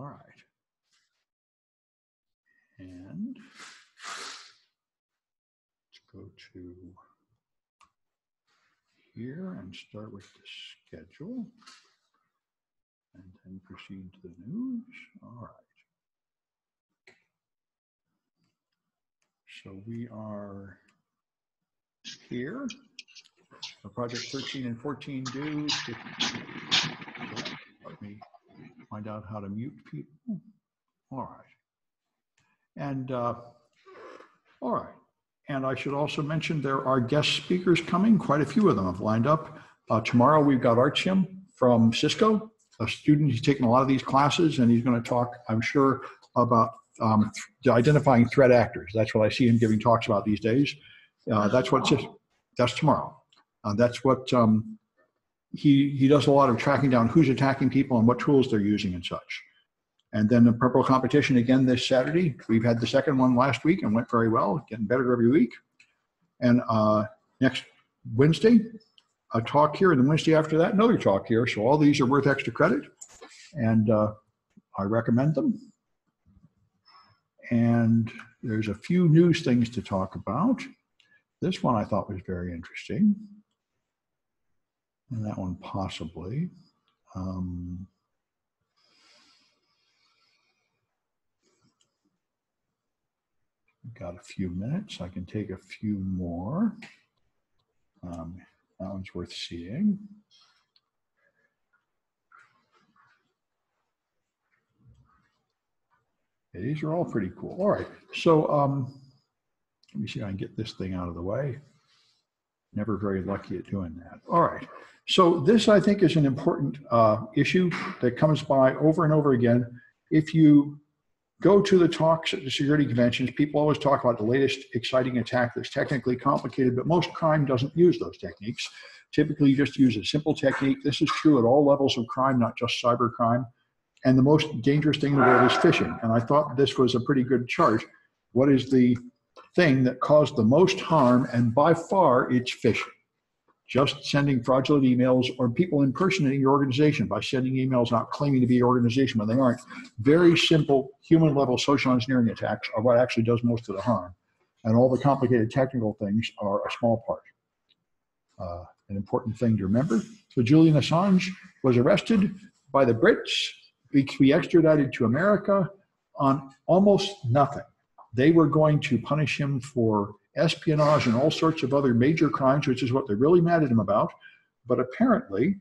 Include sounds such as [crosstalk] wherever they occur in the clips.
All right. And let's go to here and start with the schedule and then proceed to the news. All right. So we are here. For project 13 and 14 dues. Let me find out how to mute people. All right. And uh, all right. And I should also mention there are guest speakers coming. Quite a few of them have lined up. Uh, tomorrow we've got Artyom from Cisco, a student. He's taken a lot of these classes and he's going to talk, I'm sure, about um, identifying threat actors. That's what I see him giving talks about these days. Uh, that's what that's tomorrow. Uh, that's what um, he he does a lot of tracking down who's attacking people and what tools they're using and such. And then the purple competition again this Saturday. We've had the second one last week and went very well, getting better every week. And uh, next Wednesday, a talk here, and the Wednesday after that, another talk here. So all these are worth extra credit, and uh, I recommend them. And there's a few news things to talk about. This one I thought was very interesting. And that one possibly. Um, got a few minutes. I can take a few more. Um, that one's worth seeing. These are all pretty cool. All right, so um, let me see if I can get this thing out of the way. Never very lucky at doing that. All right, so this I think is an important uh, issue that comes by over and over again. If you go to the talks at the security conventions, people always talk about the latest exciting attack that's technically complicated, but most crime doesn't use those techniques. Typically, you just use a simple technique. This is true at all levels of crime, not just cyber crime. And the most dangerous thing in the world is phishing. And I thought this was a pretty good chart. What is the thing that caused the most harm? And by far, it's phishing. Just sending fraudulent emails or people impersonating your organization by sending emails not claiming to be your organization when they aren't. Very simple human level social engineering attacks are what actually does most of the harm. And all the complicated technical things are a small part. Uh, an important thing to remember. So Julian Assange was arrested by the Brits be, extradited to America on almost nothing. They were going to punish him for espionage and all sorts of other major crimes, which is what they're really mad at him about. But apparently,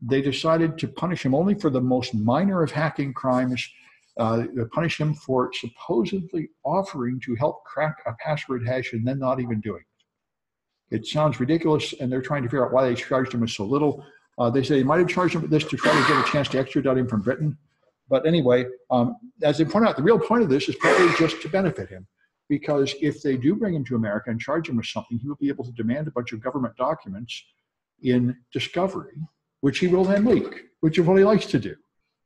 they decided to punish him only for the most minor of hacking crimes. Uh, punish him for supposedly offering to help crack a password hash and then not even doing it. It sounds ridiculous, and they're trying to figure out why they charged him with so little. Uh, they say they might have charged him with this to try to get a chance to extradite him from Britain. But anyway, um, as they point out, the real point of this is probably just to benefit him. Because if they do bring him to America and charge him with something, he will be able to demand a bunch of government documents in discovery, which he will then leak, which is what he likes to do.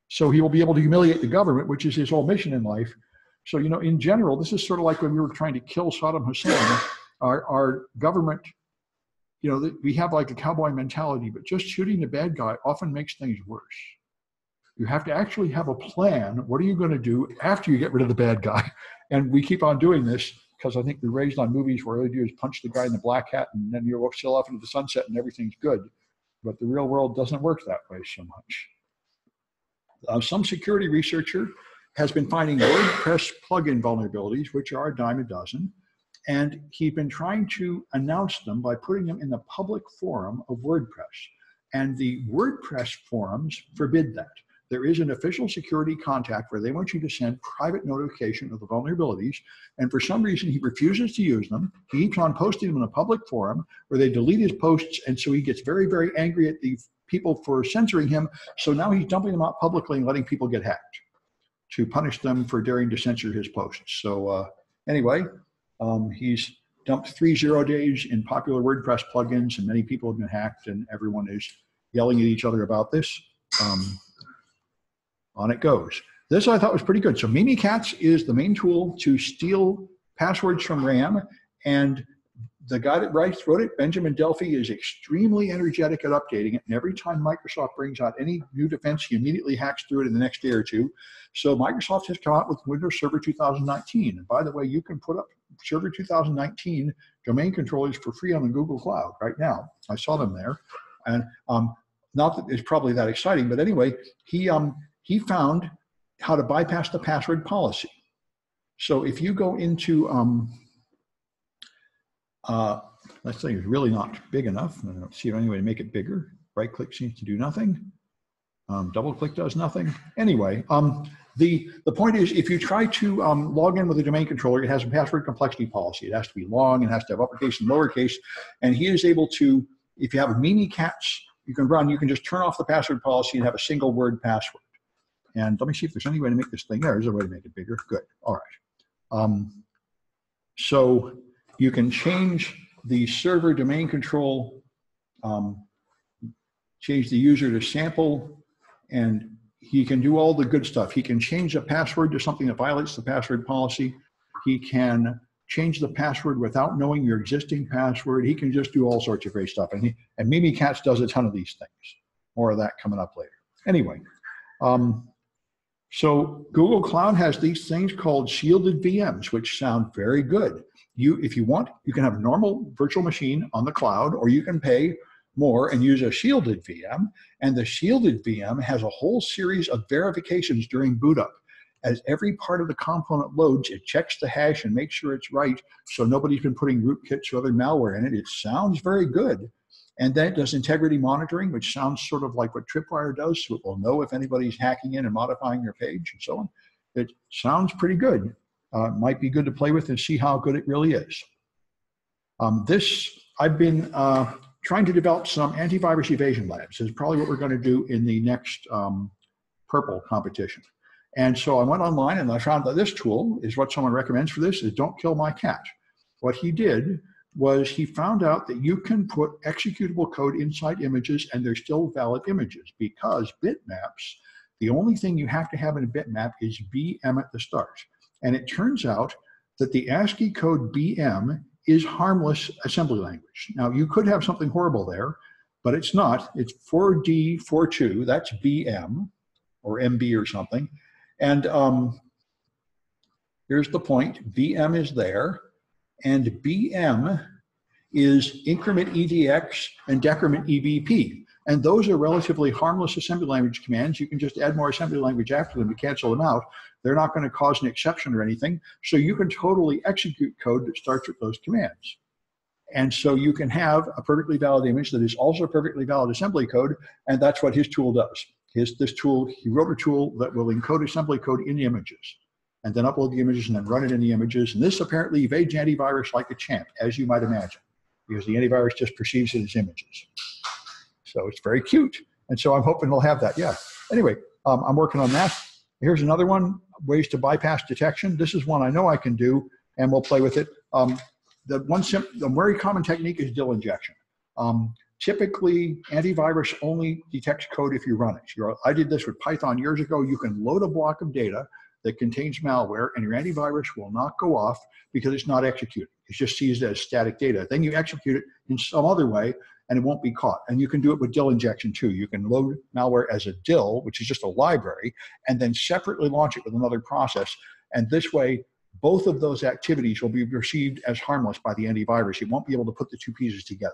So he will be able to humiliate the government, which is his whole mission in life. So, you know, in general, this is sort of like when we were trying to kill Saddam Hussein. Our, our government, you know, we have like a cowboy mentality, but just shooting the bad guy often makes things worse. You have to actually have a plan. What are you going to do after you get rid of the bad guy? And we keep on doing this because I think we're raised on movies where all you do is punch the guy in the black hat and then you're still off into the sunset and everything's good. But the real world doesn't work that way so much. Uh, some security researcher has been finding WordPress plugin vulnerabilities, which are a dime a dozen, and he's been trying to announce them by putting them in the public forum of WordPress. And the WordPress forums forbid that there is an official security contact where they want you to send private notification of the vulnerabilities. And for some reason, he refuses to use them. He keeps on posting them in a public forum where they delete his posts. And so he gets very, very angry at the people for censoring him. So now he's dumping them out publicly and letting people get hacked to punish them for daring to censor his posts. So uh, anyway, um, he's dumped three zero days in popular WordPress plugins, and many people have been hacked, and everyone is yelling at each other about this. Um, on it goes. This I thought was pretty good. So Mimikatz is the main tool to steal passwords from RAM and the guy that writes, wrote it, Benjamin Delpy, is extremely energetic at updating it. And every time Microsoft brings out any new defense, he immediately hacks through it in the next day or two. So Microsoft has come out with Windows Server 2019. And by the way, you can put up Server 2019 domain controllers for free on the Google Cloud right now. I saw them there. And um, not that it's probably that exciting, but anyway, he, um, he found how to bypass the password policy. So if you go into, um, uh, that thing is really not big enough. I don't see any way to make it bigger. Right click seems to do nothing. Um, double click does nothing. Anyway, um, the, the point is if you try to um, log in with a domain controller, it has a password complexity policy. It has to be long, it has to have uppercase and lowercase. And he is able to, if you have a Mimikatz you can run, you can just turn off the password policy and have a single word password. And let me see if there's any way to make this thing, there's a way to make it bigger. Good, all right. Um, so you can change the server domain control, um, change the user to sample, and he can do all the good stuff. He can change the password to something that violates the password policy. He can change the password without knowing your existing password. He can just do all sorts of great stuff. And, he, and Mimikatz does a ton of these things. More of that coming up later. Anyway, um, so Google Cloud has these things called shielded VMs, which sound very good. You, if you want, you can have a normal virtual machine on the cloud, or you can pay more and use a shielded VM. And the shielded VM has a whole series of verifications during boot up. As every part of the component loads, it checks the hash and makes sure it's right. So nobody's been putting rootkits or other malware in it. It sounds very good. And then it does integrity monitoring, which sounds sort of like what Tripwire does. So it will know if anybody's hacking in and modifying your page and so on. It sounds pretty good. Uh, might be good to play with and see how good it really is. Um, this, I've been uh, trying to develop some antivirus evasion labs. Is probably what we're going to do in the next um, purple competition. And so I went online and I found that this tool is what someone recommends for this is don't kill my cat. What he did was he found out that you can put executable code inside images and they're still valid images because bitmaps, the only thing you have to have in a bitmap is BM at the start. And it turns out that the ASCII code BM is harmless assembly language. Now you could have something horrible there, but it's not. It's 4D42, that's BM or MB or something. And um, here's the point, BM is there, and BM is increment EDX and decrement EBP. And those are relatively harmless assembly language commands. You can just add more assembly language after them to cancel them out. They're not going to cause an exception or anything. So you can totally execute code that starts with those commands. And so you can have a perfectly valid image that is also perfectly valid assembly code, and that's what his tool does. His, this tool, he wrote a tool that will encode assembly code in images and then upload the images and then run it in the images. And this apparently evades antivirus like a champ, as you might imagine, because the antivirus just perceives it as images. So it's very cute. And so I'm hoping we'll have that. Yeah. Anyway, um, I'm working on that. Here's another one, ways to bypass detection. This is one I know I can do, and we'll play with it. Um, the one sim- the very common technique is DLL injection. Um, typically, antivirus only detects code if you run it. I did this with Python years ago. You can load a block of data that contains malware, and your antivirus will not go off because it's not executed. It just sees it as static data. Then you execute it in some other way, and it won't be caught. And you can do it with DLL injection too. You can load malware as a DLL, which is just a library, and then separately launch it with another process. And this way, both of those activities will be perceived as harmless by the antivirus. It won't be able to put the two pieces together.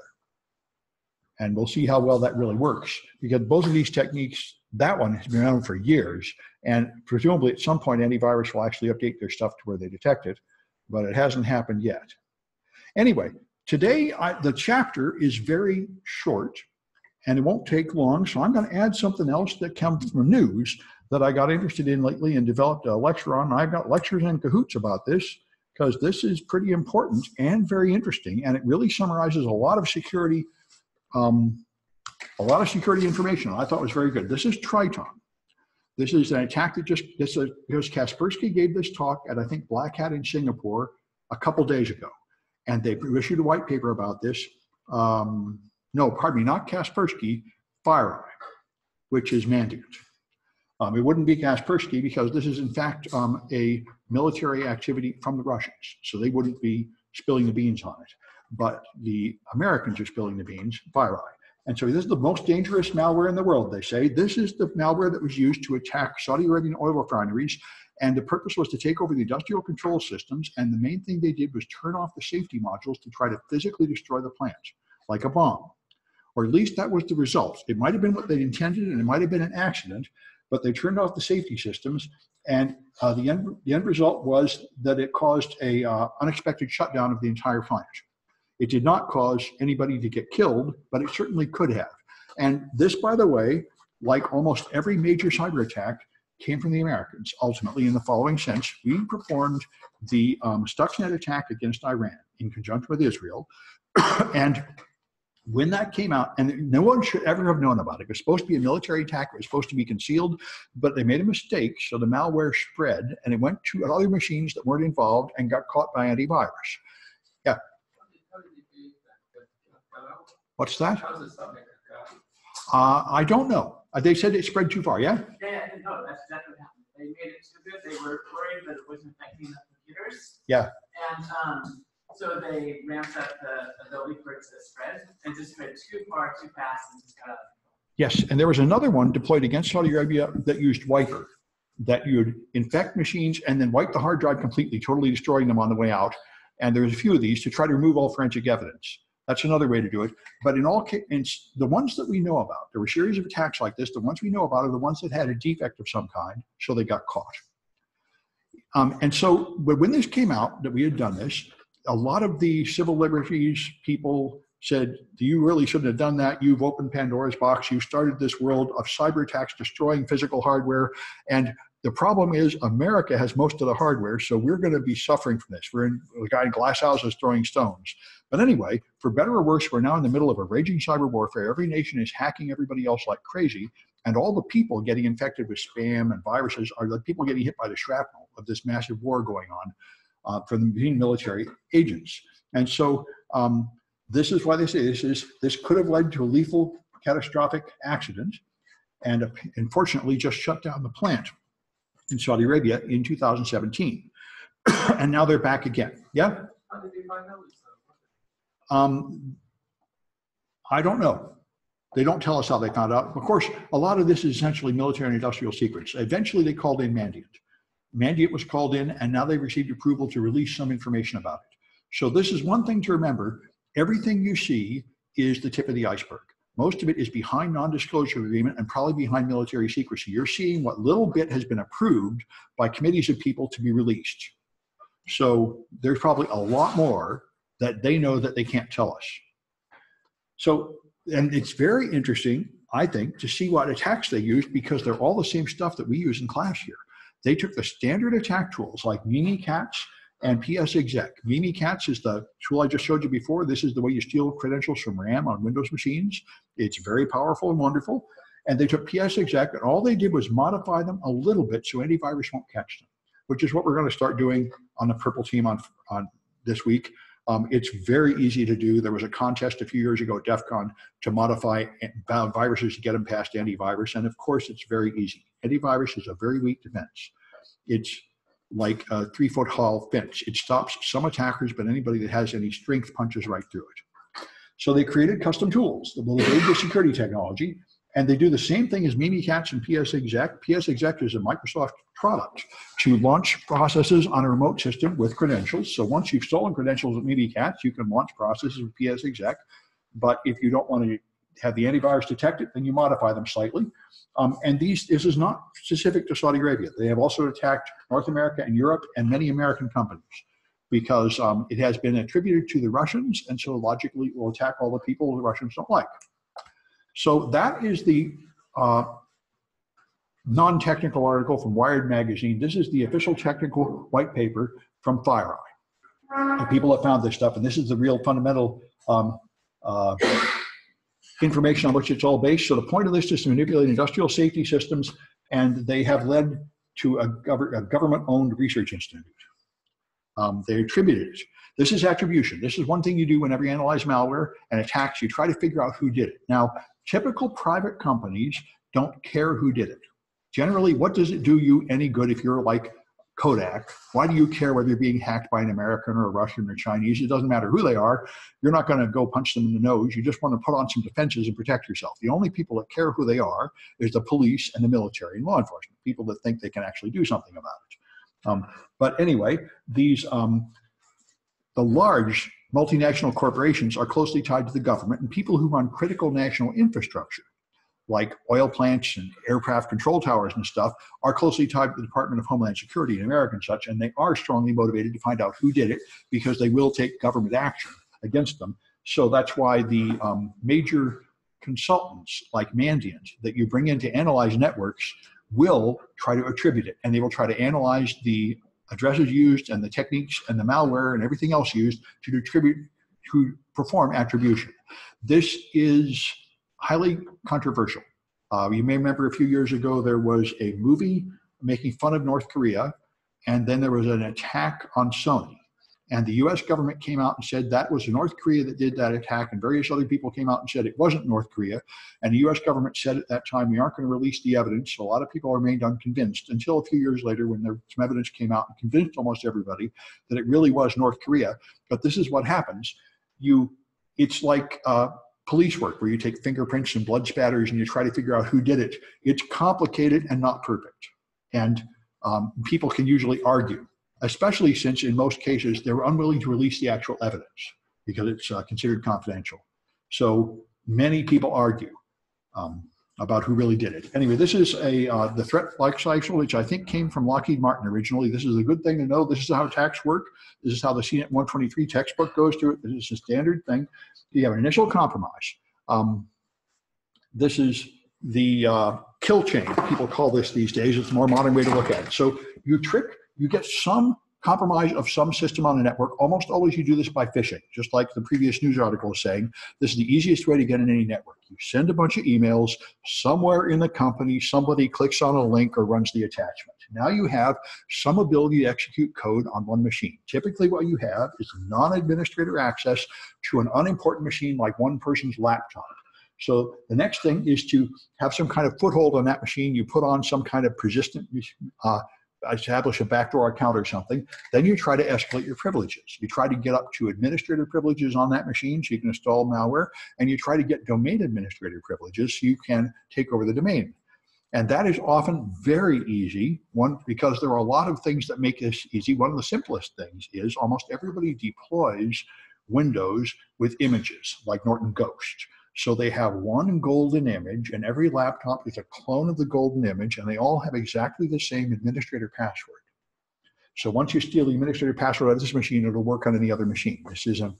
And we'll see how well that really works because both of these techniques, that one has been around for years. And presumably at some point, antivirus will actually update their stuff to where they detect it, but it hasn't happened yet. Anyway, today I, the chapter is very short and it won't take long. So I'm going to add something else that comes from news that I got interested in lately and developed a lecture on. I've got lectures and Kahoots about this because this is pretty important and very interesting. And it really summarizes a lot of security um, a lot of security information. I thought was very good. This is Triton. This is an attack that just this is because Kaspersky gave this talk at I think Black Hat in Singapore a couple days ago, and they issued a white paper about this. Um, no, pardon me, not Kaspersky, FireEye, which is Mandiant. Um, it wouldn't be Kaspersky because this is in fact um, a military activity from the Russians, so they wouldn't be spilling the beans on it. but the Americans are spilling the beans, FireEye. And so this is the most dangerous malware in the world, they say. This is the malware that was used to attack Saudi Arabian oil refineries. And the purpose was to take over the industrial control systems. And the main thing they did was turn off the safety modules to try to physically destroy the plants, like a bomb. Or at least that was the result. It might have been what they intended and it might have been an accident, but they turned off the safety systems. And uh, the, end, the end result was that it caused a uh, unexpected shutdown of the entire plant. It did not cause anybody to get killed, but it certainly could have. And this, by the way, like almost every major cyber attack, came from the Americans. Ultimately, in the following sense, we performed the um, Stuxnet attack against Iran in conjunction with Israel. [coughs] and when that came out, and no one should ever have known about it. It was supposed to be a military attack. It was supposed to be concealed, but they made a mistake. So the malware spread and it went to other machines that weren't involved and got caught by antivirus. Yeah. What's that? Uh, I don't know. Uh, they said it spread too far, yeah? Yeah, no, that's exactly what happened. They made it too good. They were worried that it wasn't affecting the computers. Yeah. And um, so they ramped up the ability for it to spread and just spread too far, too fast, and just got out Yes, and there was another one deployed against Saudi Arabia that used Wiper, that you'd infect machines and then wipe the hard drive completely, totally destroying them on the way out. And there's a few of these to try to remove all forensic evidence. That's another way to do it. But in all cases, the ones that we know about, there were series of attacks like this. The ones we know about are the ones that had a defect of some kind, so they got caught. Um, and so, when this came out that we had done this, a lot of the civil liberties people said, You really shouldn't have done that. You've opened Pandora's box. You started this world of cyber attacks destroying physical hardware. And the problem is, America has most of the hardware, so we're going to be suffering from this. We're in a guy in glass houses throwing stones. But anyway, for better or worse, we're now in the middle of a raging cyber warfare. Every nation is hacking everybody else like crazy. And all the people getting infected with spam and viruses are the people getting hit by the shrapnel of this massive war going on uh, from the military agents. And so um, this is why they say this is this could have led to a lethal, catastrophic accident, and unfortunately just shut down the plant in Saudi Arabia in 2017. [coughs] and now they're back again. Yeah. Um, I don't know. They don't tell us how they found out. Of course, a lot of this is essentially military and industrial secrets. Eventually, they called in Mandiant. Mandiant was called in, and now they've received approval to release some information about it. So this is one thing to remember. Everything you see is the tip of the iceberg. Most of it is behind non-disclosure agreement and probably behind military secrecy. You're seeing what little bit has been approved by committees of people to be released. So there's probably a lot more that they know that they can't tell us. So, and it's very interesting, I think, to see what attacks they use because they're all the same stuff that we use in class here. They took the standard attack tools like Mimikatz and PS exec, PsExec. Mimikatz is the tool I just showed you before. This is the way you steal credentials from RAM on Windows machines. It's very powerful and wonderful. And they took PS exec and all they did was modify them a little bit so antivirus won't catch them, which is what we're going to start doing on the purple team on, on this week. Um, it's very easy to do. There was a contest a few years ago at DEF CON to modify viruses to get them past antivirus. And of course, it's very easy. Antivirus is a very weak defense. It's like a three foot tall fence. It stops some attackers, but anybody that has any strength punches right through it. So they created custom tools that will evade the security technology and they do the same thing as Mimikatz and PsExec. PsExec is a Microsoft product to launch processes on a remote system with credentials. So once you've stolen credentials with Mimikatz, you can launch processes with PsExec. But if you don't want to have the antivirus detect it, then you modify them slightly. Um, and these, this is not specific to Saudi Arabia. They have also attacked North America and Europe and many American companies because um, it has been attributed to the Russians, and so logically it will attack all the people the Russians don't like. So that is the uh, non-technical article from Wired Magazine. This is the official technical white paper from FireEye. The people have found this stuff, and this is the real fundamental um, uh, information on which it's all based. So the point of this is to manipulate industrial safety systems, and they have led to a, gov- a government-owned research institute. Um, they attributed it. This is attribution. This is one thing you do whenever you analyze malware and attacks. You try to figure out who did it. Now, Typical private companies don't care who did it. Generally, what does it do you any good if you're like Kodak. Why do you care whether you're being hacked by an American or a Russian or Chinese? It doesn't matter who they are. You're not going to go punch them in the nose. You just want to put on some defenses and protect yourself. The only people that care who they are is the police and the military and law enforcement, people that think they can actually do something about it. Um, but anyway, these um, the large multinational corporations are closely tied to the government, and people who run critical national infrastructure like oil plants and aircraft control towers and stuff, are closely tied to the Department of Homeland Security in America and such, and they are strongly motivated to find out who did it because they will take government action against them. So that's why the um, major consultants like Mandiant that you bring in to analyze networks will try to attribute it, and they will try to analyze the addresses used and the techniques and the malware and everything else used to attribute to perform attribution. This is highly controversial. Uh, you may remember a few years ago there was a movie making fun of North Korea, and then there was an attack on Sony. And the US government came out and said that was North Korea that did that attack, and various other people came out and said it wasn't North Korea. And the US government said at that time, we aren't going to release the evidence. So a lot of people remained unconvinced until a few years later when there, some evidence came out and convinced almost everybody that it really was North Korea. But this is what happens. You, it's like uh, police work where you take fingerprints and blood spatters and you try to figure out who did it. It's complicated and not perfect. And um, people can usually argue, especially since in most cases they're unwilling to release the actual evidence because it's uh, considered confidential. So many people argue um, about who really did it. Anyway, this is a uh, the threat life cycle, which I think came from Lockheed Martin originally. This is a good thing to know. This is how attacks work. This is how the CNIT 123 textbook goes through it. This is a standard thing. You have an initial compromise. Um, this is the uh, kill chain. People call this these days. It's a more modern way to look at it. So you trick, you get some compromise of some system on a network, almost always you do this by phishing, just like the previous news article is saying. This is the easiest way to get in any network. You send a bunch of emails, somewhere in the company, somebody clicks on a link or runs the attachment. Now you have some ability to execute code on one machine. Typically, what you have is non administrator access to an unimportant machine like one person's laptop. So the next thing is to have some kind of foothold on that machine. You put on some kind of persistent uh, establish a backdoor account or something, then you try to escalate your privileges. You try to get up to administrator privileges on that machine so you can install malware, and you try to get domain administrator privileges so you can take over the domain. And that is often very easy, one because there are a lot of things that make this easy. One of the simplest things is almost everybody deploys Windows with images like Norton Ghost. So they have one golden image, and every laptop is a clone of the golden image, and they all have exactly the same administrator password. So once you steal the administrator password out of this machine, it'll work on any other machine. This is a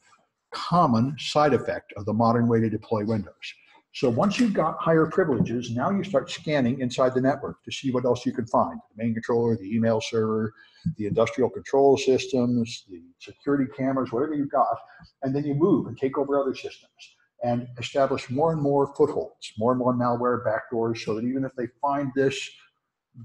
common side effect of the modern way to deploy Windows. So once you've got higher privileges, now you start scanning inside the network to see what else you can find. The main controller, the email server, the industrial control systems, the security cameras, whatever you've got, and then you move and take over other systems and establish more and more footholds, more and more malware backdoors, so that even if they find this,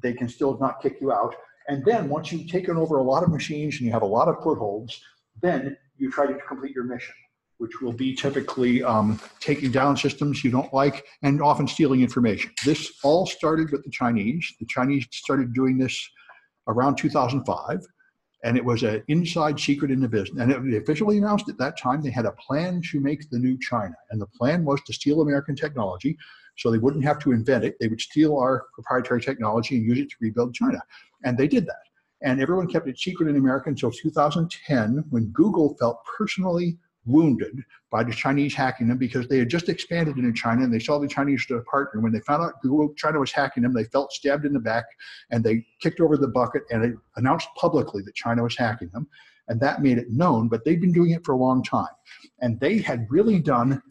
they can still not kick you out. And then once you've taken over a lot of machines and you have a lot of footholds, then you try to complete your mission, which will be typically um, taking down systems you don't like and often stealing information. This all started with the Chinese. The Chinese started doing this around 2005 and it was an inside secret in the business. And it, they officially announced at that time they had a plan to make the new China, and the plan was to steal American technology, so they wouldn't have to invent it. They would steal our proprietary technology and use it to rebuild China, and they did that. And everyone kept it secret in America until 2010, when Google felt personally wounded by the Chinese hacking them because they had just expanded into China and they saw the Chinese as a partner. When they found out Google, China was hacking them, they felt stabbed in the back and they kicked over the bucket and they announced publicly that China was hacking them. And that made it known, but they'd been doing it for a long time. And they had really done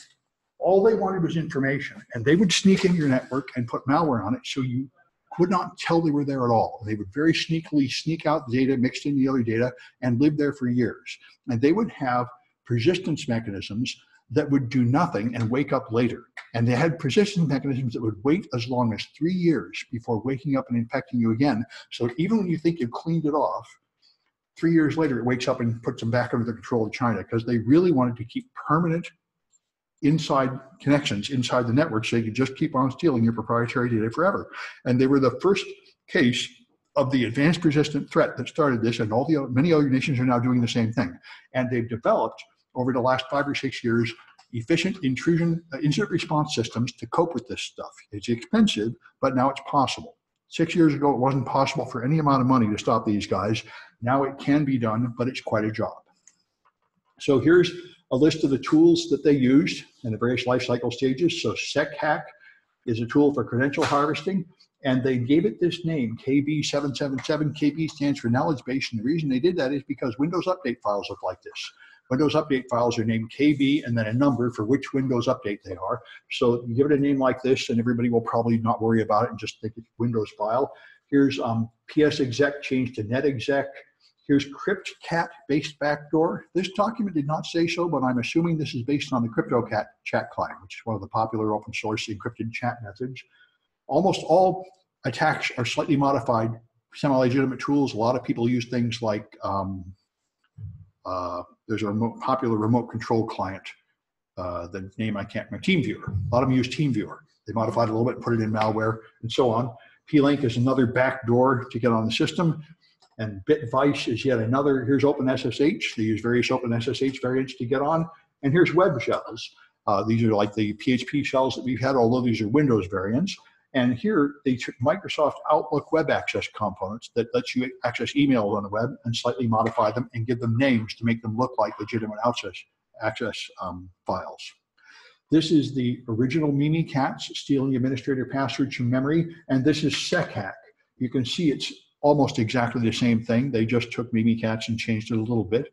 all they wanted was information. And they would sneak into your network and put malware on it so you could not tell they were there at all. They would very sneakily sneak out data mixed in the other data and live there for years. And they would have persistence mechanisms that would do nothing and wake up later. And they had persistence mechanisms that would wait as long as three years before waking up and infecting you again. So even when you think you've cleaned it off, three years later it wakes up and puts them back under the control of China because they really wanted to keep permanent inside connections inside the network so you could just keep on stealing your proprietary data forever. And they were the first case of the advanced persistent threat that started this, and all the many other nations are now doing the same thing. And they've developed over the last five or six years efficient intrusion uh, incident response systems to cope with this stuff. It's expensive, but now it's possible. Six years ago, it wasn't possible for any amount of money to stop these guys. Now it can be done, but it's quite a job. So here's a list of the tools that they used in the various life cycle stages. So SecHack is a tool for credential harvesting, and they gave it this name, KB777. KB stands for knowledge base, and the reason they did that is because Windows Update files look like this. Windows Update files are named KB and then a number for which Windows Update they are. So you give it a name like this, and everybody will probably not worry about it and just think it's Windows file. Here's um, PsExec changed to NetExec. Here's CryptCat based backdoor. This document did not say so, but I'm assuming this is based on the CryptoCat chat client, which is one of the popular open source encrypted chat methods. Almost all attacks are slightly modified semi-legitimate tools. A lot of people use things like um, uh, there's a remote, popular remote control client. Uh, the name I can't remember, TeamViewer. A lot of them use TeamViewer. They modified a little bit, put it in malware, and so on. P-Link is another backdoor to get on the system. And Bitvise is yet another. Here's OpenSSH. They use various OpenSSH variants to get on. And here's web shells. Uh, these are like the PHP shells that we've had, although these are Windows variants. And here they took Microsoft Outlook web access components that lets you access emails on the web and slightly modify them and give them names to make them look like legitimate access, access um, files. This is the original Mimikatz stealing administrator passwords from memory, and this is SecHack. You can see it's almost exactly the same thing. They just took Mimikatz and changed it a little bit.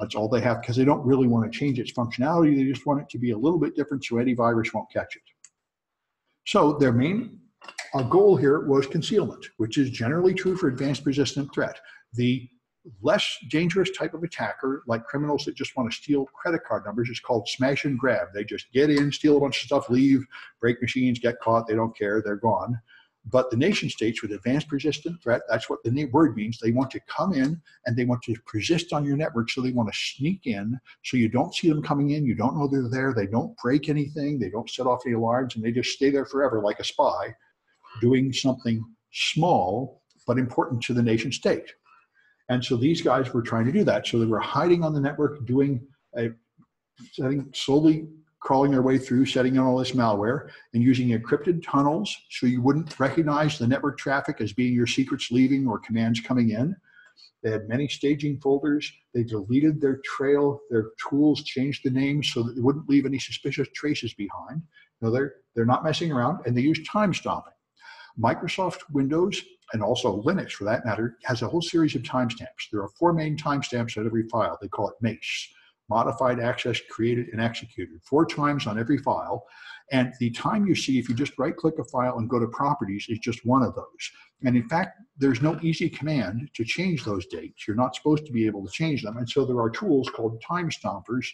That's all they have because they don't really want to change its functionality. They just want it to be a little bit different so any virus won't catch it. So their main uh, goal here was concealment, which is generally true for advanced persistent threat. The less dangerous type of attacker, like criminals that just want to steal credit card numbers, is called smash and grab. They just get in, steal a bunch of stuff, leave, break machines, get caught, they don't care, they're gone. But the nation states with advanced persistent threat, that's what the word means. They want to come in and they want to persist on your network. So they want to sneak in so you don't see them coming in. You don't know they're there. They don't break anything. They don't set off any alarms and they just stay there forever like a spy doing something small but important to the nation state. And so these guys were trying to do that. So they were hiding on the network, doing a setting slowly crawling their way through, setting in all this malware, and using encrypted tunnels so you wouldn't recognize the network traffic as being your secrets leaving or commands coming in. They had many staging folders. They deleted their trail, their tools changed the names so that they wouldn't leave any suspicious traces behind. No, they're, they're not messing around, and they use time stomping. Microsoft Windows and also Linux, for that matter, has a whole series of timestamps. There are four main timestamps at every file. They call it MACE modified access created and executed four times on every file. And the time you see, if you just right click a file and go to properties, is just one of those. And in fact, there's no easy command to change those dates. You're not supposed to be able to change them. And so there are tools called time stompers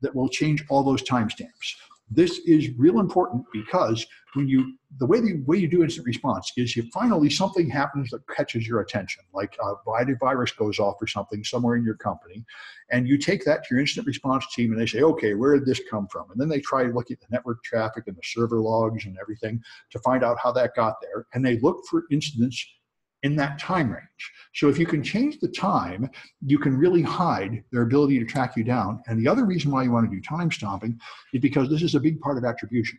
that will change all those timestamps. This is real important because when you the way the way you do instant response is you finally something happens that catches your attention, like uh, a virus goes off or something somewhere in your company, and you take that to your instant response team and they say, okay, where did this come from? And then they try to look at the network traffic and the server logs and everything to find out how that got there, and they look for incidents in that time range. So if you can change the time, you can really hide their ability to track you down. And the other reason why you want to do time stomping is because this is a big part of attribution.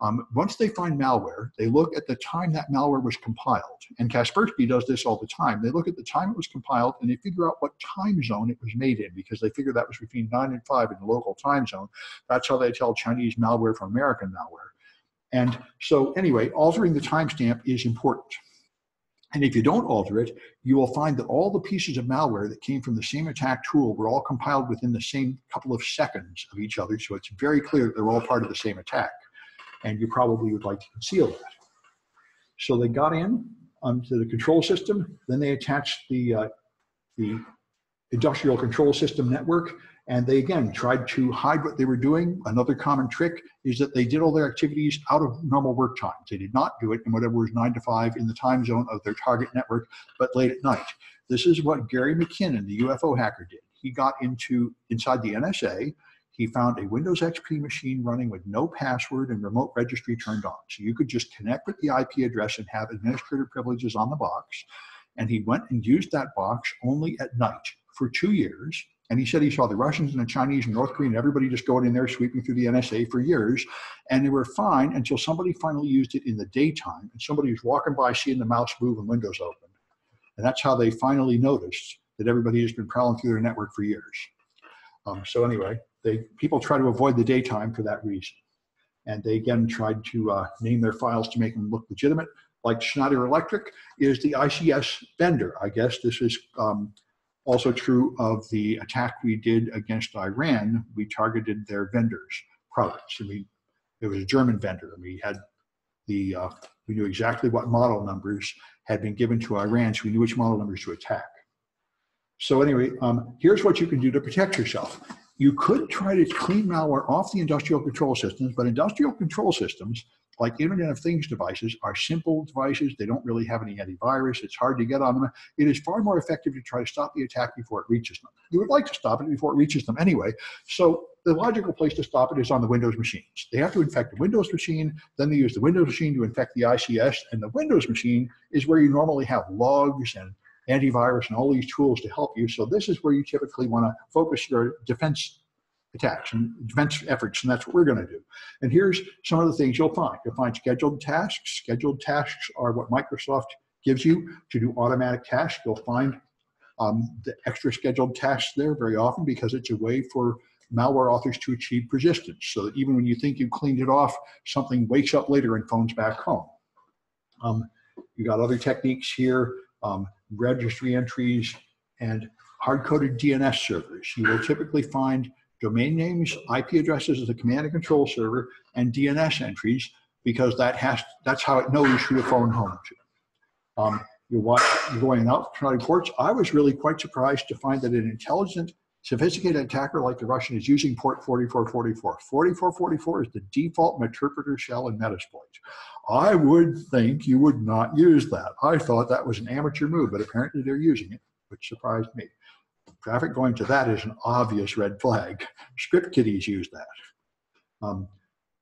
Um, once they find malware, they look at the time that malware was compiled. And Kaspersky does this all the time. They look at the time it was compiled and they figure out what time zone it was made in because they figure that was between 9 and 5 in the local time zone. That's how they tell Chinese malware from American malware. And so, anyway, altering the timestamp is important. And if you don't alter it, you will find that all the pieces of malware that came from the same attack tool were all compiled within the same couple of seconds of each other. So it's very clear that they're all part of the same attack. And you probably would like to conceal that. So they got in onto the control system, then they attached the, uh, the industrial control system network and they again tried to hide what they were doing. Another common trick is that they did all their activities out of normal work times. They did not do it in whatever was nine to five in the time zone of their target network, but late at night. This is what Gary McKinnon, the UFO hacker, did. He got into inside the NSA. He found a Windows XP machine running with no password and remote registry turned on. So you could just connect with the IP address and have administrator privileges on the box. and he went and used that box only at night for two years. And he said he saw the Russians and the Chinese and North Korean, everybody just going in there sweeping through the NSA for years. And they were fine until somebody finally used it in the daytime. And somebody was walking by seeing the mouse move and windows open. And that's how they finally noticed that everybody has been prowling through their network for years. Um, so anyway, they people try to avoid the daytime for that reason. And they again tried to uh, name their files to make them look legitimate. Like Schneider Electric is the ICS vendor. I guess this is um, also true of the attack we did against Iran. We targeted their vendors' products. I mean, it was a German vendor. and We had the uh, we knew exactly what model numbers had been given to Iran, so we knew which model numbers to attack. So anyway, um, here's what you can do to protect yourself. You could try to clean malware off the industrial control systems, but industrial control systems like Internet of Things devices are simple devices. They don't really have any antivirus. It's hard to get on them. It is far more effective to try to stop the attack before it reaches them. You would like to stop it before it reaches them anyway. So the logical place to stop it is on the Windows machines. They have to infect the Windows machine, then they use the Windows machine to infect the ICS, and the Windows machine is where you normally have logs and antivirus and all these tools to help you. So this is where you typically want to focus your defense attacks and defense efforts, and that's what we're going to do. And here's some of the things you'll find. You'll find scheduled tasks. Scheduled tasks are what Microsoft gives you to do automatic tasks. You'll find um, the extra scheduled tasks there very often because it's a way for malware authors to achieve persistence so that even when you think you've cleaned it off, something wakes up later and phones back home. Um, you got other techniques here, um, registry entries and hard-coded DNS servers. You will typically find domain names, IP addresses as a command and control server, and DNS entries because that has that's how it knows who to phone home to. Um, you watch you're going out trying ports. I was really quite surprised to find that an intelligent, sophisticated attacker like the Russian is using port 4444. 4444 is the default interpreter shell in Metasploit. I would think you would not use that. I thought that was an amateur move, but apparently they're using it, which surprised me. Traffic going to that is an obvious red flag. Script kiddies use that. Um,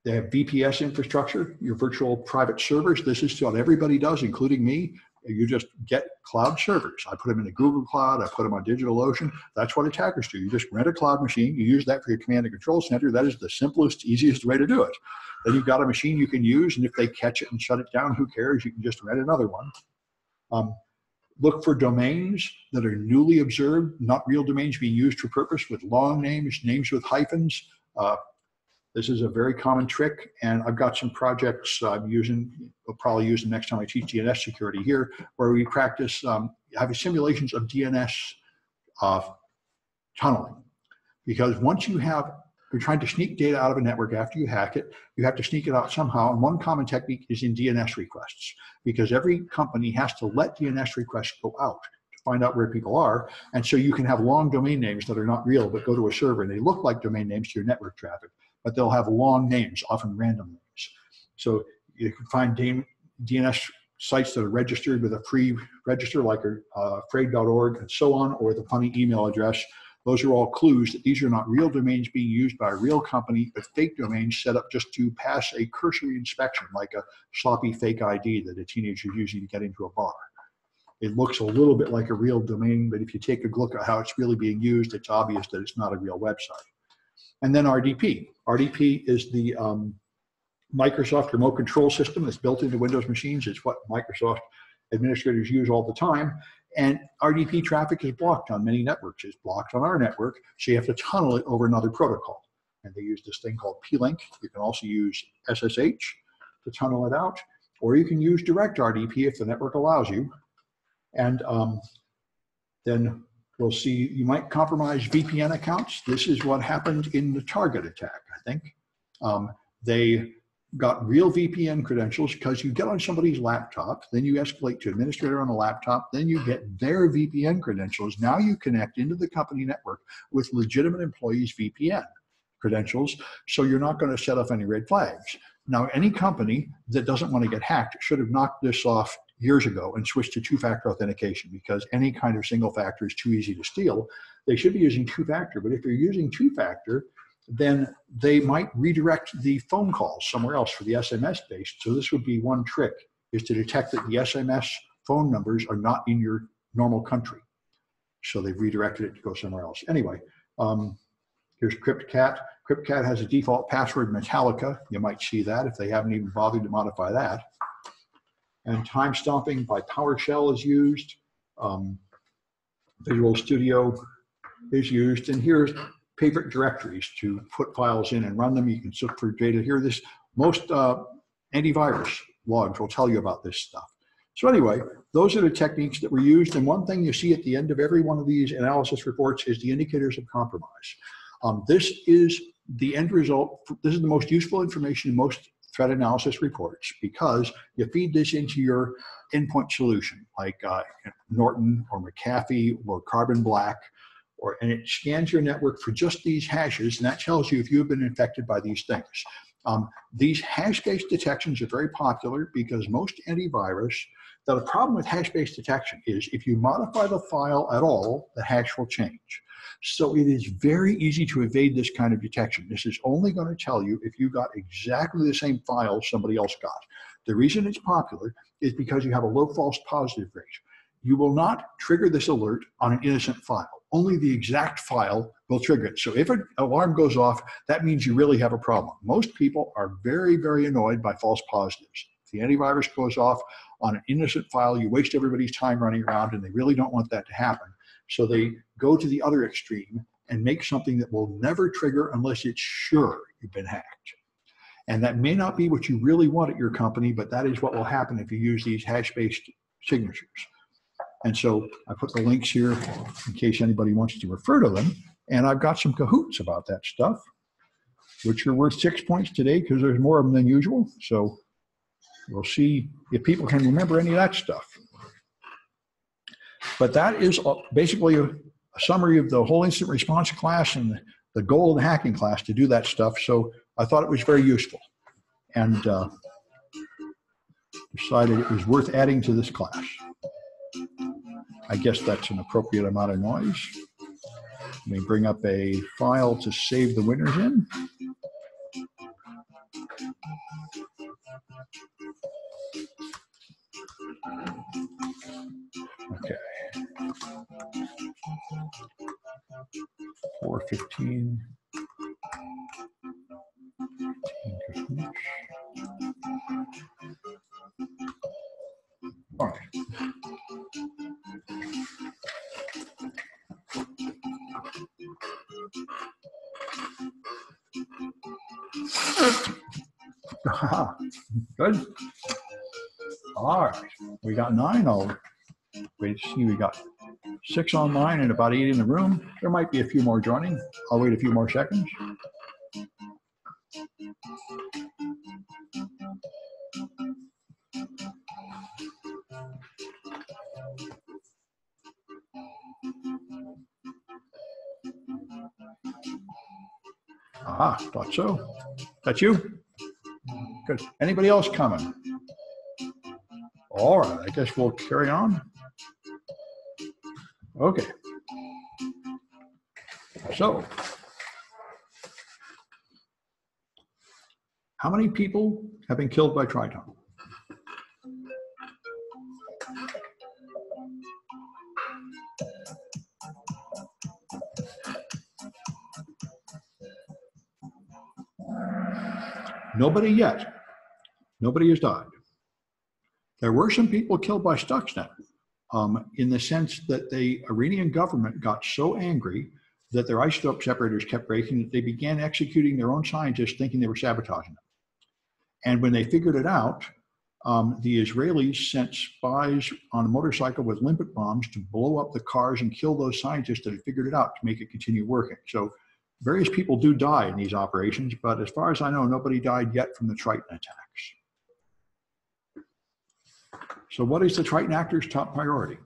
they have VPS infrastructure, your virtual private servers. This is what everybody does, including me. You just get cloud servers. I put them in a Google Cloud. I put them on DigitalOcean. That's what attackers do. You just rent a cloud machine. You use that for your command and control center. That is the simplest, easiest way to do it. Then you've got a machine you can use, and if they catch it and shut it down, who cares? You can just rent another one. Um, Look for domains that are newly observed, not real domains being used for purpose with long names, names with hyphens. Uh, this is a very common trick, and I've got some projects I'm using, I'll probably use them next time I teach DNS security here, where we practice um, having simulations of DNS uh, tunneling. Because once you have you're trying to sneak data out of a network after you hack it. You have to sneak it out somehow. And one common technique is in DNS requests because every company has to let DNS requests go out to find out where people are. And so you can have long domain names that are not real but go to a server and they look like domain names to your network traffic, but they'll have long names, often random names. So you can find DNS sites that are registered with a free register like uh, afraid.org and so on, or the funny email address those are all clues that these are not real domains being used by a real company, but fake domains set up just to pass a cursory inspection, like a sloppy fake ID that a teenager is using to get into a bar. It looks a little bit like a real domain, but if you take a look at how it's really being used, it's obvious that it's not a real website. And then RDP. RDP is the um, Microsoft remote control system that's built into Windows machines. It's what Microsoft administrators use all the time. And RDP traffic is blocked on many networks. It's blocked on our network, so you have to tunnel it over another protocol. And they use this thing called P-Link. You can also use SSH to tunnel it out, or you can use direct RDP if the network allows you. And um, then we'll see, you might compromise VPN accounts. This is what happened in the target attack, I think. Um, they got real VPN credentials because you get on somebody's laptop, then you escalate to administrator on a laptop, then you get their VPN credentials. Now you connect into the company network with legitimate employees' VPN credentials, so you're not going to set off any red flags. Now, any company that doesn't want to get hacked should have knocked this off years ago and switched to two-factor authentication because any kind of single factor is too easy to steal. They should be using two-factor, but if you're using two-factor, then they might redirect the phone calls somewhere else for the SMS based. So this would be one trick is to detect that the SMS phone numbers are not in your normal country. So they've redirected it to go somewhere else. Anyway, um, here's CryptCat. CryptCat has a default password Metallica. You might see that if they haven't even bothered to modify that. And time stomping by PowerShell is used. Um, Visual Studio is used. And here's favorite directories to put files in and run them. You can look for data here. This most uh, antivirus logs will tell you about this stuff. So anyway, those are the techniques that were used. And one thing you see at the end of every one of these analysis reports is the indicators of compromise. Um, this is the end result. This is the most useful information in most threat analysis reports because you feed this into your endpoint solution like uh, Norton or McAfee or Carbon Black or, and it scans your network for just these hashes, and that tells you if you've been infected by these things. Um, these hash-based detections are very popular because most antivirus, now the problem with hash-based detection is if you modify the file at all, the hash will change. So it is very easy to evade this kind of detection. This is only going to tell you if you got exactly the same file somebody else got. The reason it's popular is because you have a low false positive rate. You will not trigger this alert on an innocent file only the exact file will trigger it. So if an alarm goes off, that means you really have a problem. Most people are very, very annoyed by false positives. If the antivirus goes off on an innocent file, you waste everybody's time running around and they really don't want that to happen. So they go to the other extreme and make something that will never trigger unless it's sure you've been hacked. And that may not be what you really want at your company, but that is what will happen if you use these hash-based signatures. And so I put the links here in case anybody wants to refer to them. And I've got some cahoots about that stuff, which are worth six points today because there's more of them than usual. So we'll see if people can remember any of that stuff. But that is basically a, summary of the whole instant response class and the goal of the hacking class to do that stuff. So I thought it was very useful and uh, decided it was worth adding to this class. I guess that's an appropriate amount of noise. Let me bring up a file to save the winners in. Okay. 415. We got nine. I'll wait see. We got six online and about eight in the room. There might be a few more joining. I'll wait a few more seconds. Ah, thought so. That's you? Good. Anybody else coming? All right, I guess we'll carry on. Okay. So, how many people have been killed by Triton? Nobody yet. Nobody has died. There were some people killed by Stuxnet um, in the sense that the Iranian government got so angry that their isotope separators kept breaking that they began executing their own scientists thinking they were sabotaging them. And when they figured it out, um, the Israelis sent spies on a motorcycle with limpet bombs to blow up the cars and kill those scientists that had figured it out to make it continue working. So various people do die in these operations, but as far as I know, nobody died yet from the Triton attacks. So what is the Triton actor's top priority?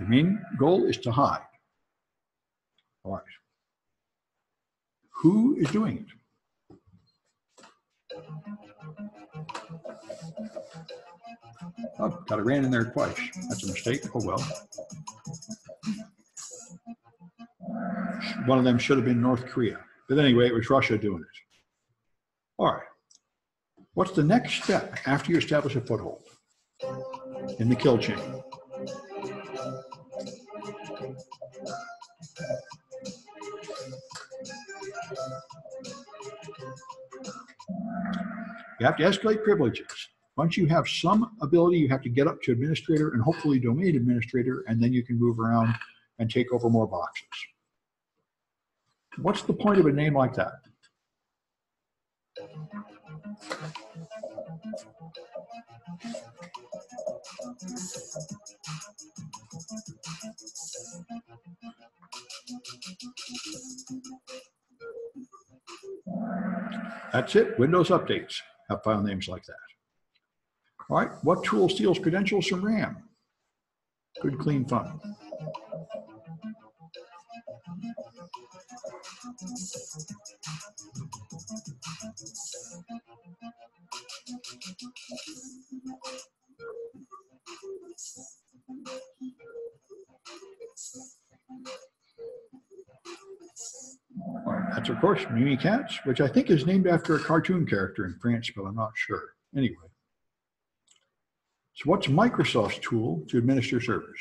The main goal is to hide. All right. Who is doing it? Oh, got it ran in there twice. That's a mistake. Oh, well. One of them should have been North Korea. But anyway, it was Russia doing it. All right. What's the next step after you establish a foothold in the kill chain? You have to escalate privileges. Once you have some ability, you have to get up to administrator and hopefully domain administrator, and then you can move around and take over more boxes. What's the point of a name like that? That's it. Windows updates have file names like that. All right. What tool steals credentials from RAM? Good, clean fun. That's of course Mimi Cats, which I think is named after a cartoon character in France, but I'm not sure. Anyway. So what's Microsoft's tool to administer servers?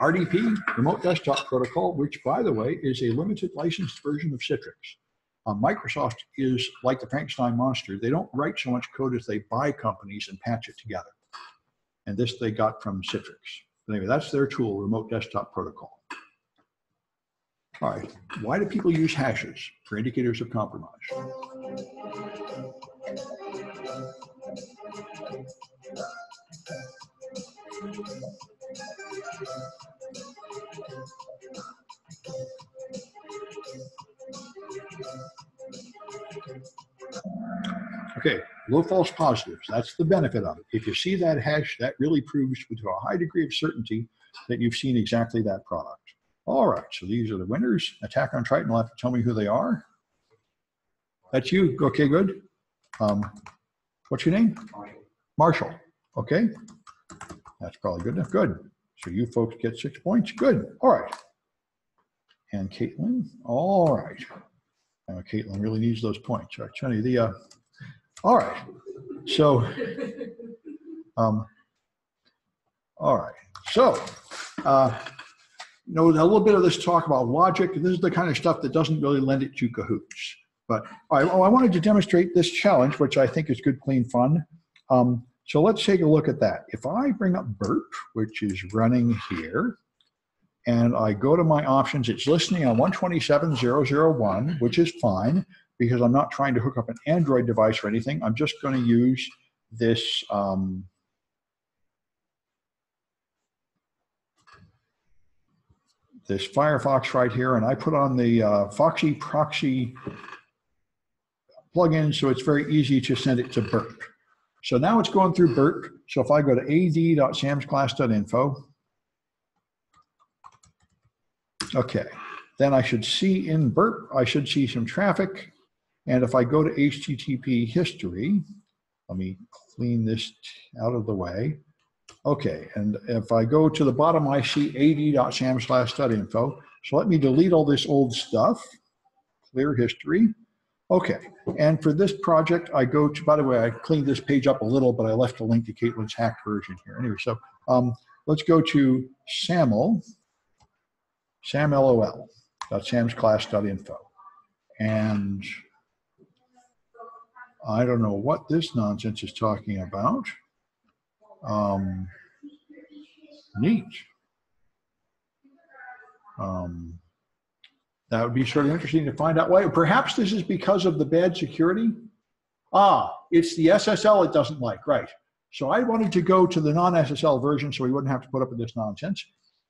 RDP, Remote Desktop Protocol, which by the way is a limited licensed version of Citrix. Uh, Microsoft is like the Frankenstein monster. They don't write so much code as they buy companies and patch it together. And this they got from Citrix. But anyway, that's their tool, Remote Desktop Protocol. All right, why do people use hashes for indicators of compromise? Low false positives. That's the benefit of it. If you see that hash, that really proves to a high degree of certainty that you've seen exactly that product. All right, so these are the winners. Attack on Triton will have to tell me who they are. That's you. Okay, good. Um, what's your name? Marshall. Okay. That's probably good enough. Good. So you folks get six points. Good. All right. And Caitlin. All right. Uh, Caitlin really needs those points. All right, Johnny, the, uh, all right. So, um, all right. So, uh, you know, a little bit of this talk about logic. This is the kind of stuff that doesn't really lend it to cahoots. But I wanted to demonstrate this challenge, which I think is good, clean fun. Um, so let's take a look at that. If I bring up Burp, which is running here, and I go to my options, it's listening on 127.0.0.1, which is fine because I'm not trying to hook up an Android device or anything. I'm just going to use this um, this Firefox right here, and I put on the uh, Foxy Proxy plugin, so it's very easy to send it to Burp. So now it's going through Burp. So if I go to ad.samsclass.info, okay, then I should see in Burp, I should see some traffic. And if I go to HTTP history, let me clean this out of the way. Okay, and if I go to the bottom, I see ad.samsclass.info. So let me delete all this old stuff, clear history. Okay, and for this project, I go to, by the way, I cleaned this page up a little, but I left a link to Caitlin's hacked version here. Anyway, so um, let's go to SAML, samlol.samsclass.info. And I don't know what this nonsense is talking about. Um, neat. Um, that would be sort of interesting to find out why. Perhaps this is because of the bad security. Ah, it's the SSL it doesn't like, right? So I wanted to go to the non-SSL version so we wouldn't have to put up with this nonsense.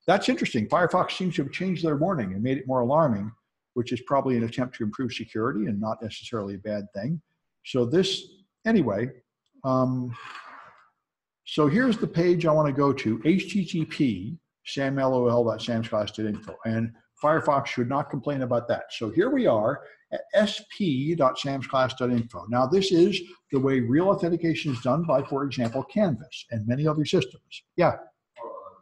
That's interesting. Firefox seems to have changed their warning and made it more alarming, which is probably an attempt to improve security and not necessarily a bad thing. So this, anyway, um, So here's the page I want to go to, http samlol.samsclass.info. And Firefox should not complain about that. So here we are at sp.samsclass.info. Now this is the way real authentication is done by, for example, Canvas and many other systems. Yeah, Or, uh,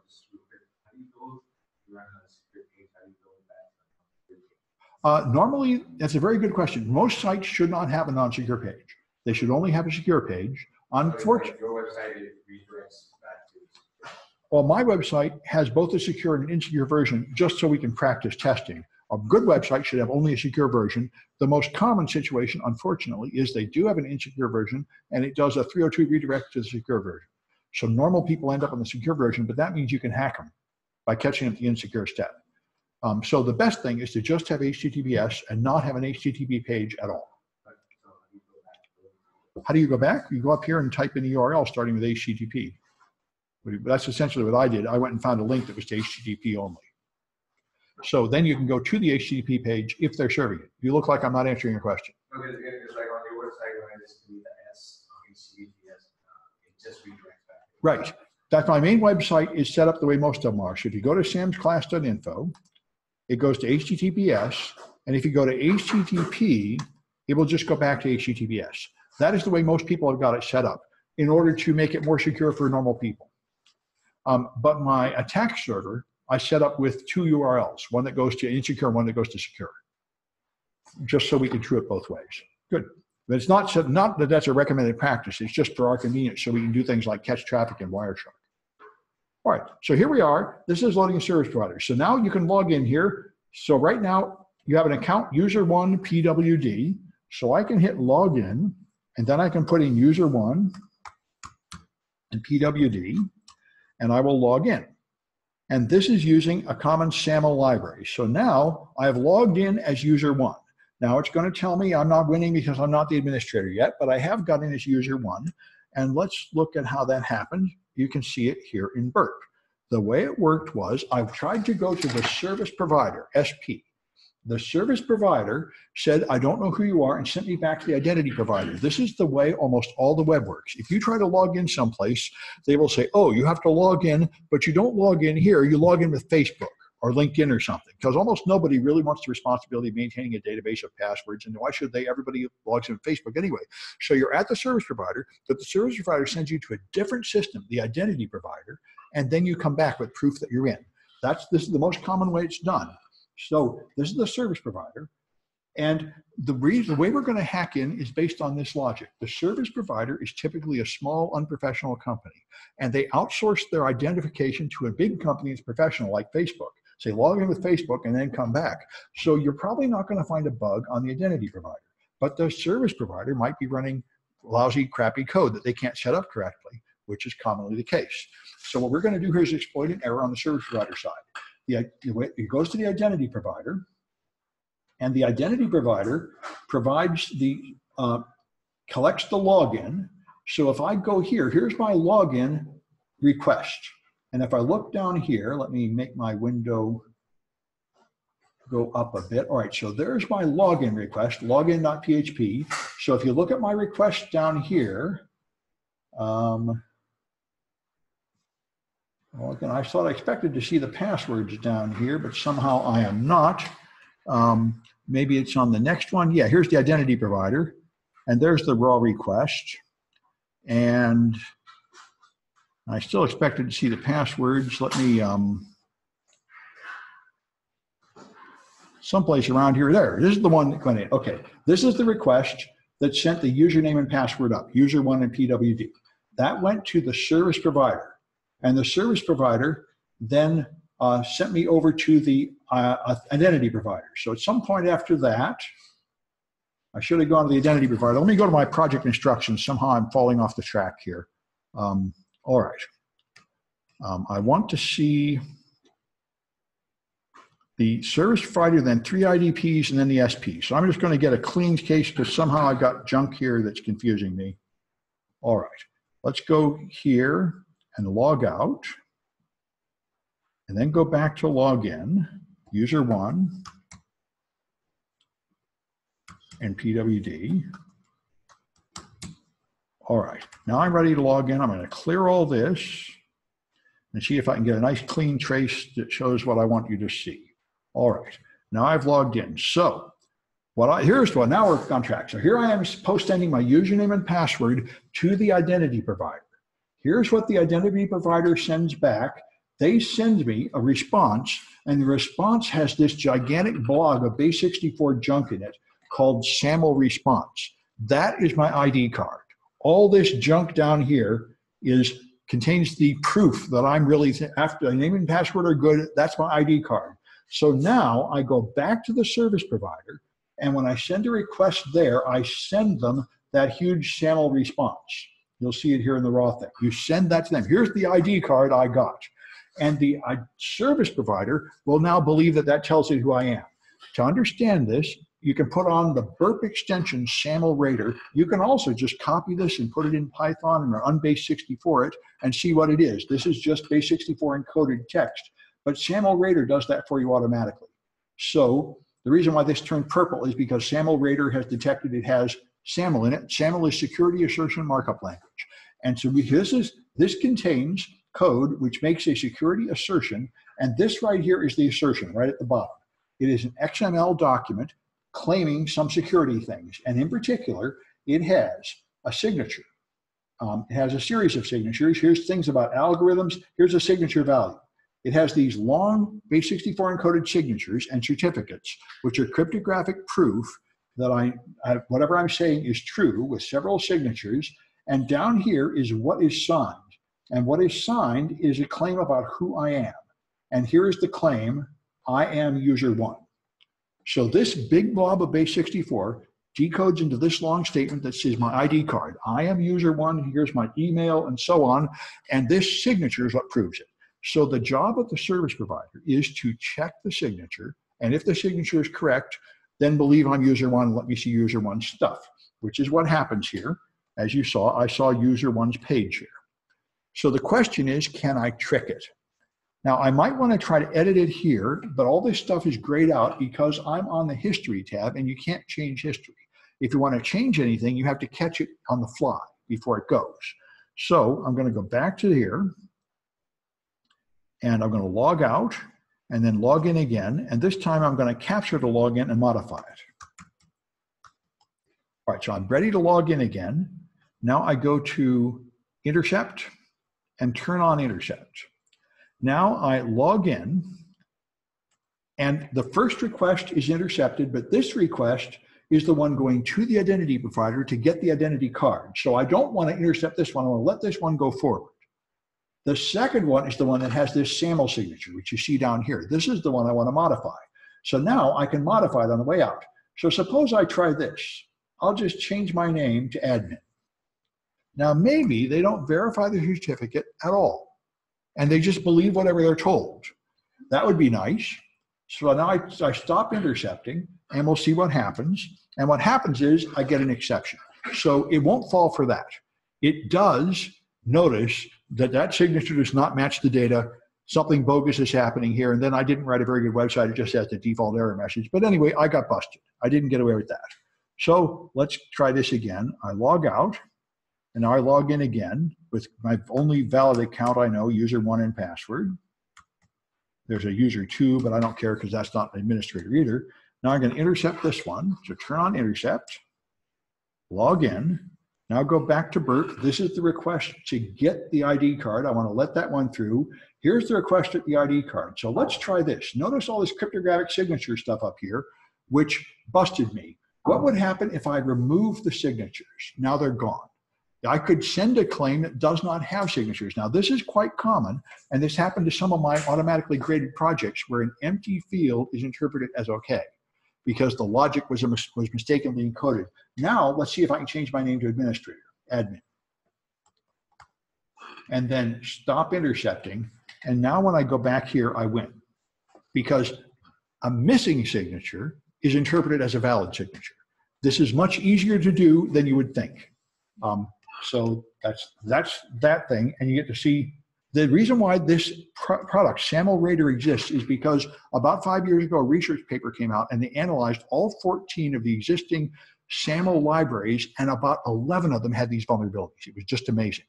just real quick, how do you go, you run a secret page, how do you go back? Uh, normally, that's a very good question. Most sites should not have a non-secure page. They should only have a secure page. Unfortunately, Your website, redirects back to. well, my website has both a secure and an insecure version just so we can practice testing. A good website should have only a secure version. The most common situation, unfortunately, is they do have an insecure version and it does a 302 redirect to the secure version. So normal people end up on the secure version, but that means you can hack them by catching them at the insecure step. Um, so the best thing is to just have HTTPS and not have an HTTP page at all. How do you go back? to- How do you go back? You go up here and type in the URL starting with HTTP. That's essentially what I did. I went and found a link that was to HTTP only. So then you can go to the HTTP page if they're serving it. You look like I'm not answering your question. It's like on your website, when I just the S, on HTTPS, uh, it just redirects back. Right. That's my main website is set up the way most of them are. So if you go to samsclass.info, it goes to HTTPS, and if you go to HTTP, it will just go back to HTTPS. That is the way most people have got it set up in order to make it more secure for normal people. Um, but my attack server, I set up with two URLs, one that goes to insecure, one that goes to secure, just so we can true it both ways. Good. But it's not, not that that's a recommended practice. It's just for our convenience so we can do things like catch traffic and Wireshark. All right, so here we are. This is loading service provider. So now you can log in here. So right now you have an account user one PWD. So I can hit login and then I can put in user one and PWD and I will log in. And this is using a common SAML library. So now I have logged in as user one. Now it's going to tell me I'm not winning because I'm not the administrator yet, but I have gotten as user one. And let's look at how that happened. You can see it here in Burp. The way it worked was I've tried to go to the service provider, SP. The service provider said, I don't know who you are, and sent me back to the identity provider. This is the way almost all the web works. If you try to log in someplace, they will say, Oh, you have to log in, but you don't log in here. You log in with Facebook or LinkedIn or something, because almost nobody really wants the responsibility of maintaining a database of passwords. And why should they? Everybody logs in Facebook anyway. So you're at the service provider, but the service provider sends you to a different system, the identity provider, and then you come back with proof that you're in. That's this is the most common way it's done. So this is the service provider. And the reason the way we're going to hack in is based on this logic. The service provider is typically a small, unprofessional company, and they outsource their identification to a big company that's professional, like Facebook. Say log in with Facebook and then come back. So you're probably not going to find a bug on the identity provider, but the service provider might be running lousy, crappy code that they can't set up correctly, which is commonly the case. So what we're going to do here is exploit an error on the service provider side. The, it goes to the identity provider, and the identity provider provides the uh, collects the login. So if I go here, here's my login request, and if I look down here, let me make my window go up a bit. All right, so there's my login request, login.php. So if you look at my request down here, um, well, again, I thought I expected to see the passwords down here, but somehow I am not. Um, maybe it's on the next one. Yeah, here's the identity provider, and there's the raw request. And I still expected to see the passwords. Let me, um, someplace around here, there. This is the one that went in. Okay, this is the request that sent the username and password up, user one and PWD. That went to the service provider. And the service provider then uh, sent me over to the uh, identity provider. So at some point after that, I should have gone to the identity provider. Let me go to my project instructions. Somehow I'm falling off the track here. Um, all right. Um, I want to see the service provider, then three IDPs, and then the SP. So I'm just going to get a clean case because somehow I've got junk here that's confusing me. All right. Let's go here and log out. And then go back to login, user one, and PWD. All right, now I'm ready to log in. I'm going to clear all this and see if I can get a nice clean trace that shows what I want you to see. All right, now I've logged in. So what I, here's what, now we're on track. So here I am post-sending my username and password to the identity provider. Here's what the identity provider sends back. They send me a response, and the response has this gigantic blog of base64 junk in it called SAML response. That is my ID card. All this junk down here is contains the proof that I'm really after name and password are good. That's my ID card. So now I go back to the service provider, and when I send a request there, I send them that huge SAML response. You'll see it here in the raw thing. You send that to them. Here's the ID card I got. And the uh, service provider will now believe that that tells it who I am. To understand this, you can put on the burp extension SAML Raider. You can also just copy this and put it in Python or unbase64 it and see what it is. This is just base64 encoded text, but SAML Raider does that for you automatically. So the reason why this turned purple is because SAML Raider has detected it has SAML in it. SAML is security assertion markup language. And so this is this contains code which makes a security assertion, and this right here is the assertion right at the bottom. It is an XML document claiming some security things. And in particular, it has a signature. Um, it has a series of signatures. Here's things about algorithms. Here's a signature value. It has these long base64 encoded signatures and certificates, which are cryptographic proof that I, I, whatever I'm saying is true with several signatures. And down here is what is signed. And what is signed is a claim about who I am. And here is the claim I am user one. So this big blob of base64 decodes into this long statement that says my ID card. I am user one, here's my email, and so on. And this signature is what proves it. So the job of the service provider is to check the signature. And if the signature is correct, then believe I'm user one, let me see user one stuff, which is what happens here. As you saw, I saw user one's page here. So the question is, can I trick it? Now, I might want to try to edit it here, but all this stuff is grayed out because I'm on the History tab and you can't change history. If you want to change anything, you have to catch it on the fly before it goes. So I'm going to go back to here and I'm going to log out and then log in again. And this time I'm going to capture the login and modify it. All right, so I'm ready to log in again. Now I go to intercept and turn on intercept. Now I log in and the first request is intercepted, but this request is the one going to the identity provider to get the identity card. So I don't want to intercept this one. I want to let this one go forward. The second one is the one that has this SAML signature, which you see down here. This is the one I want to modify. So now I can modify it on the way out. So suppose I try this. I'll just change my name to admin. Now maybe they don't verify the certificate at all and they just believe whatever they're told. That would be nice. So now I, I stop intercepting and we'll see what happens. And what happens is I get an exception. So it won't fall for that. It does notice that that signature does not match the data. Something bogus is happening here. And then I didn't write a very good website. It just has the default error message. But anyway, I got busted. I didn't get away with that. So let's try this again. I log out and now I log in again with my only valid account I know, user one and password. There's a user two, but I don't care because that's not an administrator either. Now I'm going to intercept this one. So turn on intercept, log in. Now go back to Burp. This is the request to get the ID card. I want to let that one through. Here's the request at the ID card. So let's try this. Notice all this cryptographic signature stuff up here, which busted me. What would happen if I remove the signatures? Now they're gone. I could send a claim that does not have signatures. Now, this is quite common, and this happened to some of my automatically graded projects where an empty field is interpreted as okay because the logic was, mis was mistakenly encoded. Now, let's see if I can change my name to administrator, admin. And then stop intercepting. And now when I go back here, I win because a missing signature is interpreted as a valid signature. This is much easier to do than you would think. Um, so that's that's that thing, and you get to see the reason why this pr- product SAML Raider exists is because about five years ago, a research paper came out and they analyzed all 14 of the existing SAML libraries, and about 11 of them had these vulnerabilities. It was just amazing.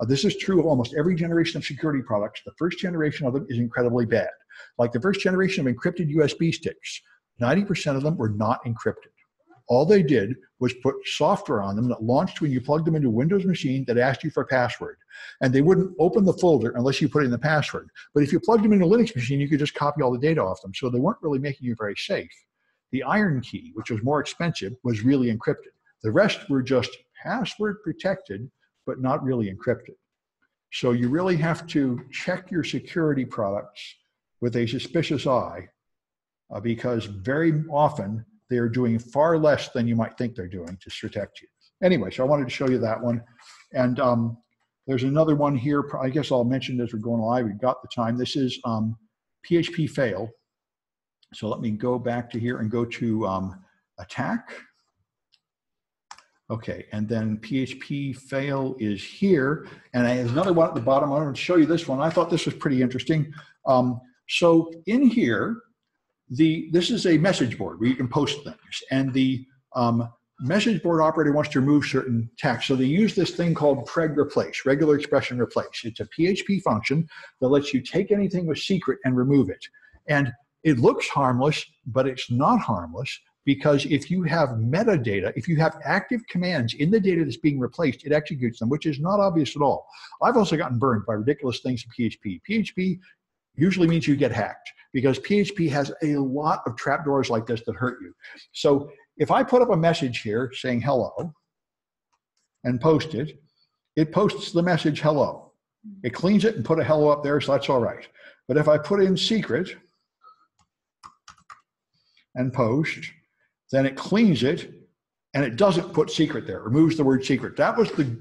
Uh, this is true of almost every generation of security products. The first generation of them is incredibly bad. Like the first generation of encrypted USB sticks, 90% of them were not encrypted. All they did was put software on them that launched when you plugged them into a Windows machine that asked you for a password. And they wouldn't open the folder unless you put in the password. But if you plugged them into a Linux machine, you could just copy all the data off them. So they weren't really making you very safe. The iron key, which was more expensive, was really encrypted. The rest were just password protected, but not really encrypted. So you really have to check your security products with a suspicious eye uh, because very often they are doing far less than you might think they're doing to protect you. Anyway, so I wanted to show you that one. And um, there's another one here. I guess I'll mention as we're going live. We've got the time. This is um, PHP fail. So let me go back to here and go to um, attack. Okay, and then PHP fail is here. And there's another one at the bottom. I want to show you this one. I thought this was pretty interesting. Um, so in here, the this is a message board where you can post things. And the um, message board operator wants to remove certain text. So they use this thing called preg replace, regular expression replace. It's a PHP function that lets you take anything with secret and remove it. And it looks harmless, but it's not harmless because if you have metadata, if you have active commands in the data that's being replaced, it executes them, which is not obvious at all. I've also gotten burned by ridiculous things in PHP. PHP usually means you get hacked because PHP has a lot of trapdoors like this that hurt you. So if I put up a message here saying hello and post it, it posts the message hello. It cleans it and put a hello up there, so that's all right. But if I put in secret, and post, then it cleans it and it doesn't put secret there, removes the word secret. That was the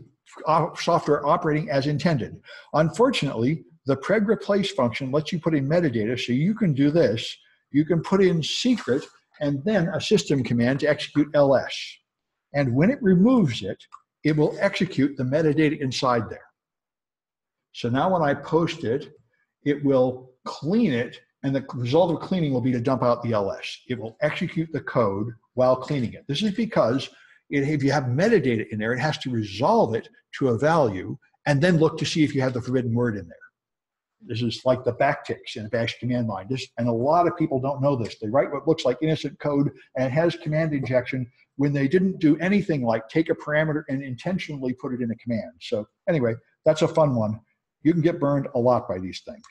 software operating as intended. Unfortunately, the preg replace function lets you put in metadata, so you can do this. You can put in secret and then a system command to execute ls. And when it removes it, it will execute the metadata inside there. So now when I post it, it will clean it and the result of cleaning will be to dump out the LS. It will execute the code while cleaning it. This is because it, if you have metadata in there, it has to resolve it to a value and then look to see if you have the forbidden word in there. This is like the backticks in a bash command line. This, and a lot of people don't know this. They write what looks like innocent code and it has command injection when they didn't do anything like take a parameter and intentionally put it in a command. So anyway, that's a fun one. You can get burned a lot by these things.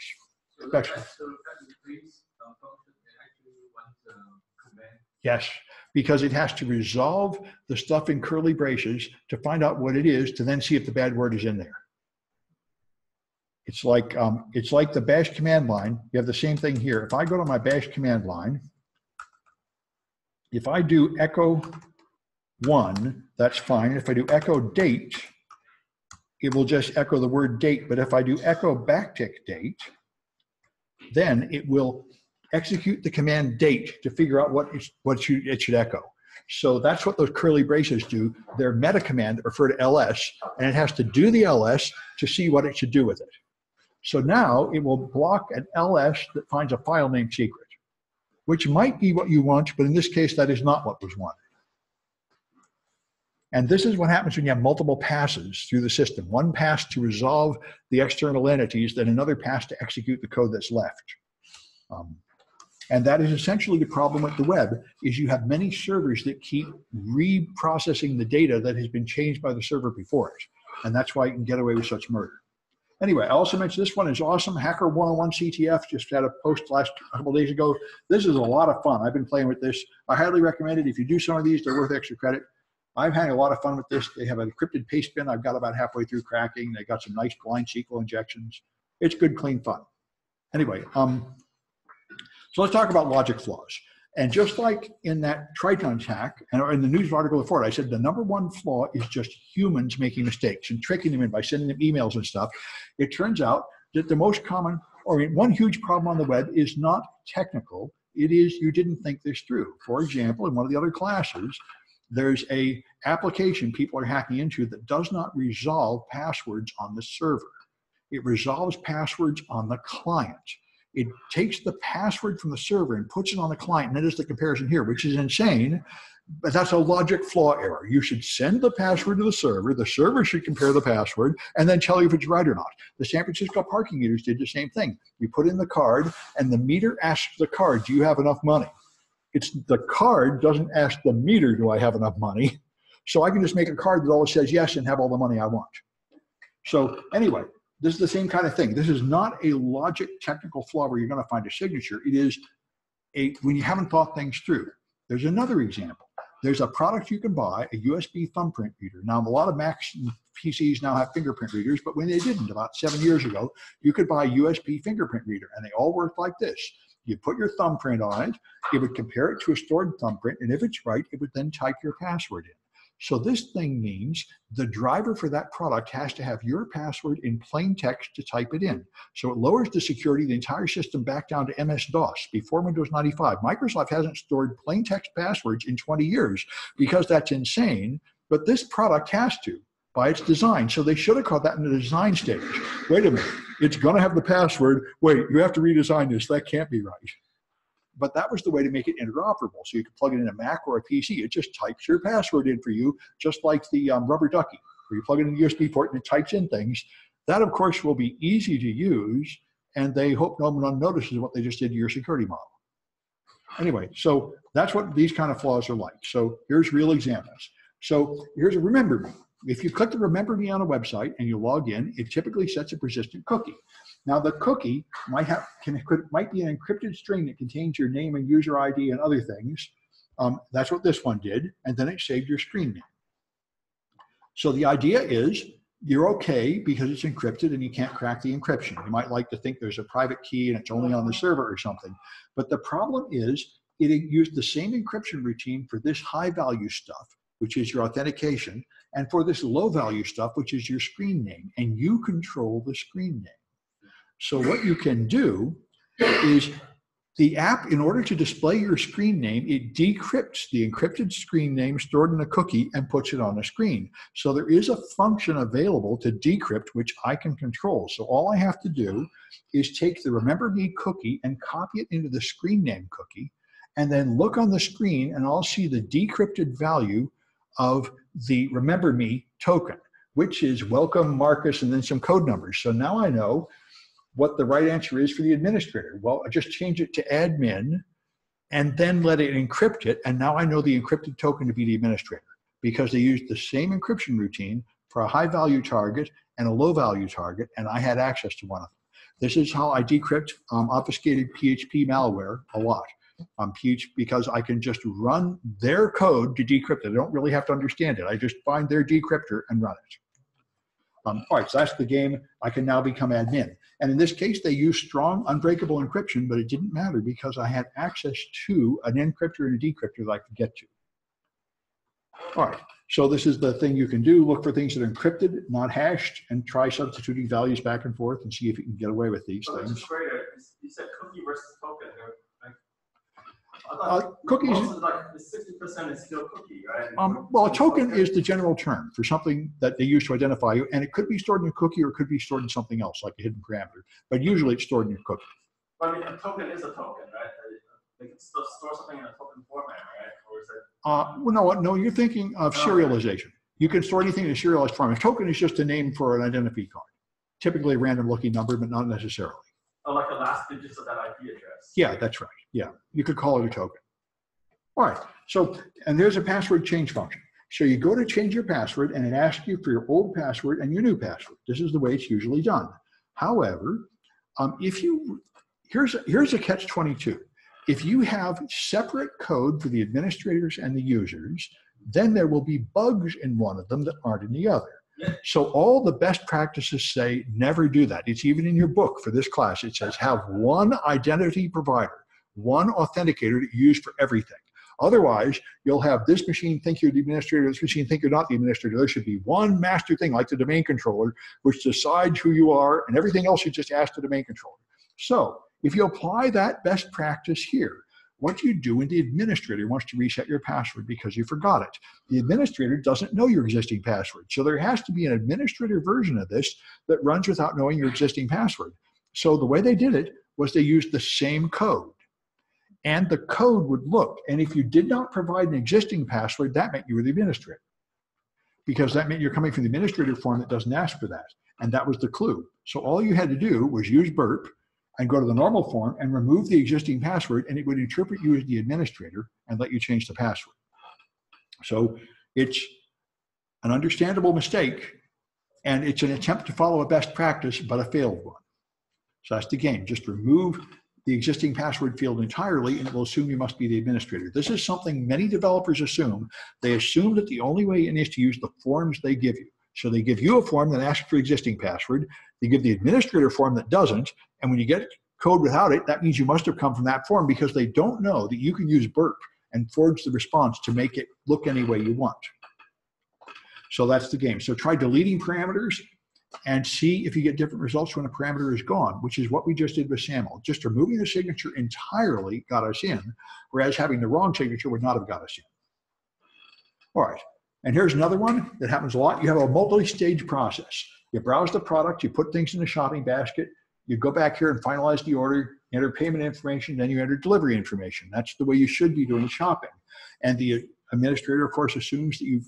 So Especially- so that replace function, it actually wants uh, command. Yes, because it has to resolve the stuff in curly braces to find out what it is to then see if the bad word is in there. It's like um, it's like the bash command line. You have the same thing here. If I go to my bash command line, if I do echo one, that's fine. If I do echo date, it will just echo the word date. But if I do echo backtick date, then it will execute the command date to figure out what, it's, what you, it should echo. So that's what those curly braces do. They're meta command that refer to ls, and it has to do the ls to see what it should do with it. So now it will block an ls that finds a file name secret, which might be what you want, but in this case, that is not what was wanted. And this is what happens when you have multiple passes through the system. One pass to resolve the external entities, then another pass to execute the code that's left. Um, and that is essentially the problem with the web is you have many servers that keep reprocessing the data that has been changed by the server before it. And that's why you can get away with such murder. Anyway, I also mentioned this one is awesome. Hacker 101 CTF just had a post last [laughs] couple days ago. This is a lot of fun. I've been playing with this. I highly recommend it. If you do some of these, they're worth extra credit. I've had a lot of fun with this. They have an encrypted paste bin. I've got about halfway through cracking. They got some nice blind SQL injections. It's good, clean fun. Anyway, um, so let's talk about logic flaws. And just like in that Triton hack, and in the news article before it, I said the number one flaw is just humans making mistakes and tricking them in by sending them emails and stuff. It turns out that the most common, or one huge problem on the web is not technical. It is you didn't think this through. For example, in one of the other classes, there's a application people are hacking into that does not resolve passwords on the server. It resolves passwords on the client. It takes the password from the server and puts it on the client, and that is the comparison here, which is insane. But that's a logic flaw error. You should send the password to the server. The server should compare the password and then tell you if it's right or not. The San Francisco parking meters did the same thing. You put in the card, and the meter asks the card, "Do you have enough money?" It's the card doesn't ask the meter, "Do I have enough money?" So I can just make a card that always says yes and have all the money I want. So anyway, this is the same kind of thing. This is not a logic technical flaw where you're going to find a signature. It is a when you haven't thought things through. There's another example. There's a product you can buy, a USB thumbprint reader. Now, a lot of Macs and PCs now have fingerprint readers, but when they didn't, about seven years ago, you could buy a USB fingerprint reader, and they all worked like this. You put your thumbprint on it, it would compare it to a stored thumbprint, and if it's right, it would then type your password in. So this thing means the driver for that product has to have your password in plain text to type it in. So it lowers the security the entire system back down to MS-DOS before Windows 95. Microsoft hasn't stored plain text passwords in 20 years because that's insane, but this product has to by its design. So they should have caught that in the design stage. Wait a minute, it's going to have the password. Wait, you have to redesign this. That can't be right but that was the way to make it interoperable. So you could plug it in a Mac or a PC. It just types your password in for you, just like the um, rubber ducky, where you plug it in the USB port and it types in things. That, of course, will be easy to use, and they hope no one notices what they just did to your security model. Anyway, so that's what these kind of flaws are like. So here's real examples. So here's a remember me. If you click the remember me on a website and you log in, it typically sets a persistent cookie. Now the cookie might have can could, might be an encrypted string that contains your name and user ID and other things. Um, that's what this one did, and then it saved your screen name. So the idea is you're okay because it's encrypted and you can't crack the encryption. You might like to think there's a private key and it's only on the server or something. But the problem is it used the same encryption routine for this high value stuff, which is your authentication, and for this low value stuff, which is your screen name. And you control the screen name. So what you can do is the app, in order to display your screen name, it decrypts the encrypted screen name stored in a cookie and puts it on the screen. So there is a function available to decrypt, which I can control. So all I have to do is take the Remember Me cookie and copy it into the screen name cookie, and then look on the screen and I'll see the decrypted value of the Remember Me token, which is welcome Marcus and then some code numbers. So now I know what the right answer is for the administrator. Well, I just change it to admin and then let it encrypt it. And now I know the encrypted token to be the administrator because they used the same encryption routine for a high value target and a low value target, and I had access to one of them. This is how I decrypt um, obfuscated PHP malware a lot. Um, PHP because I can just run their code to decrypt it. I don't really have to understand it. I just find their decryptor and run it. Um, all right, so that's the game. I can now become admin. And in this case, they used strong unbreakable encryption, but it didn't matter because I had access to an encryptor and a decryptor that I could get to. All right, so this is the thing you can do. Look for things that are encrypted, not hashed, and try substituting values back and forth and see if you can get away with these oh, So things. You said cookie versus token. They're like, I Uh, cookies- sixty percent is still cookie, right? Um, well, a token is the general term for something that they use to identify you, and it could be stored in a cookie or it could be stored in something else, like a hidden parameter. But usually it's stored in your cookie. But I mean, a token is a token, right? They can store something in a token format, right? Or is it? Uh, well, no, no, you're thinking of Okay. serialization. You can store anything in a serialized form. A token is just a name for an identity card, typically a random looking number, but not necessarily. Oh, like the last digits of that IP address. Yeah, that's right. Yeah, you could call it a token. All right, so, and there's a password change function. So you go to change your password and it asks you for your old password and your new password. This is the way it's usually done. However, um, if you, here's, here's a catch 22. If you have separate code for the administrators and the users, then there will be bugs in one of them that aren't in the other. So all the best practices say never do that. It's even in your book for this class. It says have one identity provider, one authenticator you use for everything. Otherwise, you'll have this machine think you're the administrator, this machine think you're not the administrator. There should be one master thing like the domain controller, which decides who you are, and everything else you just ask the domain controller. So if you apply that best practice here, what do you do when the administrator wants to reset your password because you forgot it? The administrator doesn't know your existing password. So there has to be an administrator version of this that runs without knowing your existing password. So the way they did it was they used the same code. And the code would look, and if you did not provide an existing password, that meant you were the administrator. Because that meant you're coming from the administrator form that doesn't ask for that. And that was the clue. So all you had to do was use burp and go to the normal form and remove the existing password, and it would interpret you as the administrator and let you change the password. So it's an understandable mistake, and it's an attempt to follow a best practice, but a failed one. So that's the game. Just remove the existing password field entirely, and it will assume you must be the administrator. This is something many developers assume. They assume that the only way in is to use the forms they give you. So they give you a form that asks for existing password. They give the administrator form that doesn't. And when you get code without it, that means you must have come from that form because they don't know that you can use burp and forge the response to make it look any way you want. So that's the game. So try deleting parameters and see if you get different results when a parameter is gone, which is what we just did with SAML. Just removing the signature entirely got us in, whereas having the wrong signature would not have got us in. All right, and here's another one that happens a lot. You have a multi-stage process. You browse the product, you put things in the shopping basket, you go back here and finalize the order, enter payment information, then you enter delivery information. That's the way you should be doing shopping. And the administrator, of course, assumes that you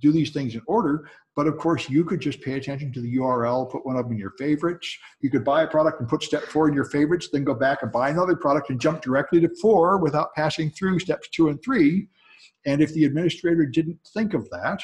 do these things in order, but of course, you could just pay attention to the URL, put one of them in your favorites. You could buy a product and put step four in your favorites, then go back and buy another product and jump directly to four without passing through steps two and three. And if the administrator didn't think of that,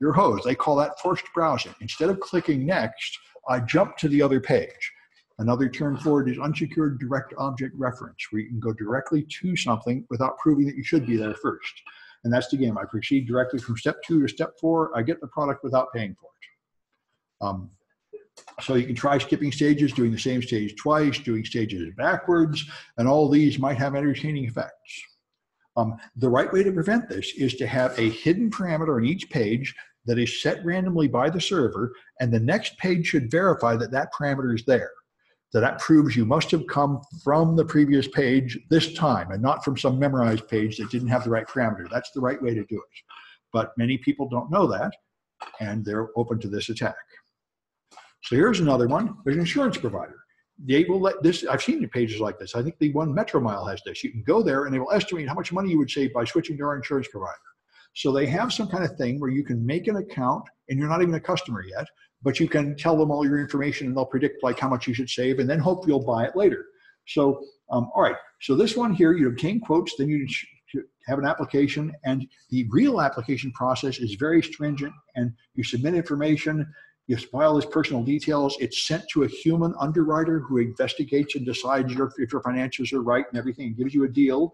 you're hosed. They call that forced browsing. Instead of clicking next, I jump to the other page. Another term for it is unsecured direct object reference, where you can go directly to something without proving that you should be there first. And that's the game. I proceed directly from step two to step four. I get the product without paying for it. Um, so you can try skipping stages, doing the same stage twice, doing stages backwards, and all these might have entertaining effects. Um, the right way to prevent this is to have a hidden parameter on each page that is set randomly by the server, and the next page should verify that that parameter is there. So that proves you must have come from the previous page this time and not from some memorized page that didn't have the right parameter. That's the right way to do it. But many people don't know that, and they're open to this attack. So here's another one. There's an insurance provider. They will let this, I've seen pages like this. I think the one Metromile has this. You can go there and they will estimate how much money you would save by switching to our insurance provider. So they have some kind of thing where you can make an account and you're not even a customer yet, but you can tell them all your information and they'll predict like how much you should save and then hope you'll buy it later. So, um, all right, so this one here, you obtain quotes, then you have an application and the real application process is very stringent and you submit information, you file his personal details, it's sent to a human underwriter who investigates and decides your, if your financials are right and everything and gives you a deal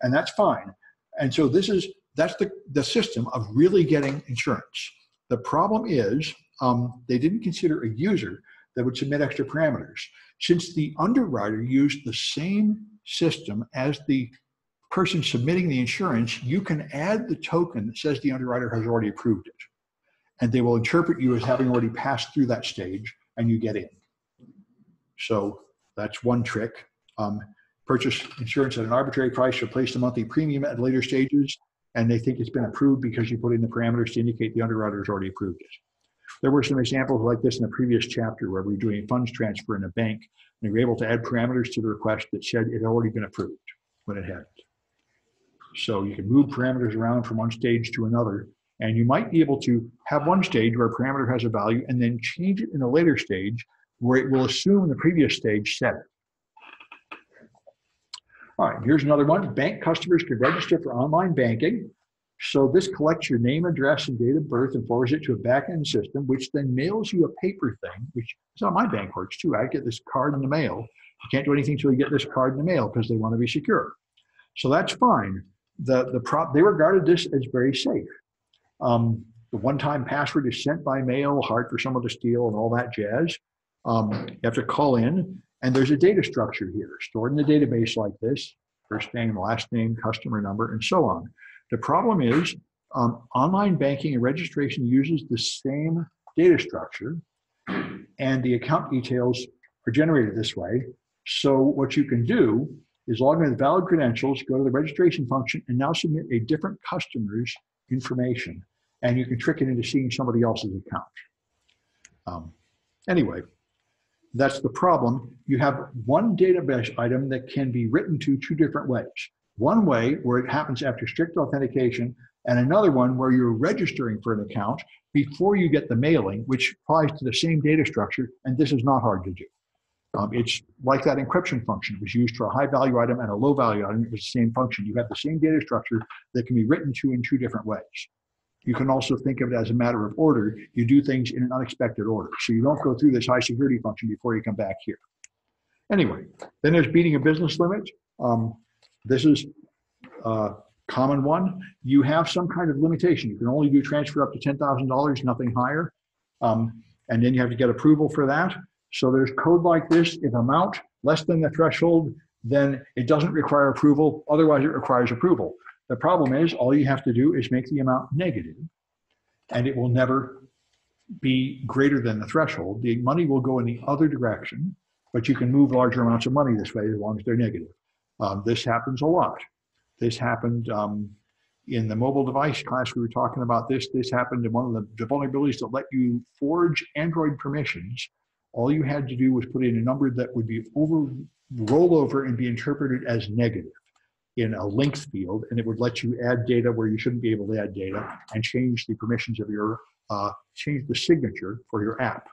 and that's fine. And so this is, that's the, the system of really getting insurance. The problem is um, they didn't consider a user that would submit extra parameters. Since the underwriter used the same system as the person submitting the insurance, you can add the token that says the underwriter has already approved it. And they will interpret you as having already passed through that stage and you get in. So that's one trick. Um, purchase insurance at an arbitrary price, replace the monthly premium at later stages, and they think it's been approved because you put in the parameters to indicate the underwriter has already approved it. There were some examples like this in the previous chapter where we were doing a funds transfer in a bank and we were able to add parameters to the request that said it had already been approved when it hadn't. So you can move parameters around from one stage to another and you might be able to have one stage where a parameter has a value and then change it in a later stage where it will assume the previous stage set it. All right, here's another one. Bank customers can register for online banking so this collects your name, address, and date of birth and forwards it to a back-end system, which then mails you a paper thing, which is how my bank works too. I get this card in the mail. You can't do anything until you get this card in the mail because they want to be secure. So that's fine. The, the prop, they regarded this as very safe. Um, the one-time password is sent by mail, hard for someone to steal and all that jazz. Um, you have to call in and there's a data structure here stored in the database like this, first name, last name, customer number, and so on. The problem is um, online banking and registration uses the same data structure and the account details are generated this way. So what you can do is log in with valid credentials, go to the registration function and now submit a different customer's information. And you can trick it into seeing somebody else's account. Um, anyway, That's the problem. You have one database item that can be written to two different ways. One way where it happens after strict authentication, and another one where you're registering for an account before you get the mailing, which applies to the same data structure, and this is not hard to do. Um, it's like that encryption function. It was used for a high value item and a low value item. It was the same function. You have the same data structure that can be written to in two different ways. You can also think of it as a matter of order. You do things in an unexpected order. So you don't go through this high security function before you come back here. Anyway, then there's beating a business limit. Um, this is a common one. You have some kind of limitation. You can only do transfer up to $10,000, nothing higher. Um, and then you have to get approval for that. So there's code like this. If amount less than the threshold, then it doesn't require approval. Otherwise, it requires approval. The problem is all you have to do is make the amount negative and it will never be greater than the threshold. The money will go in the other direction, but you can move larger amounts of money this way as long as they're negative. Um, this happens a lot. This happened um, in the mobile device class we were talking about this. This happened in one of the, vulnerabilities that let you forge Android permissions. All you had to do was put in a number that would be over rollover and be interpreted as negative in a links field, and it would let you add data where you shouldn't be able to add data and change the permissions of your, uh, change the signature for your app.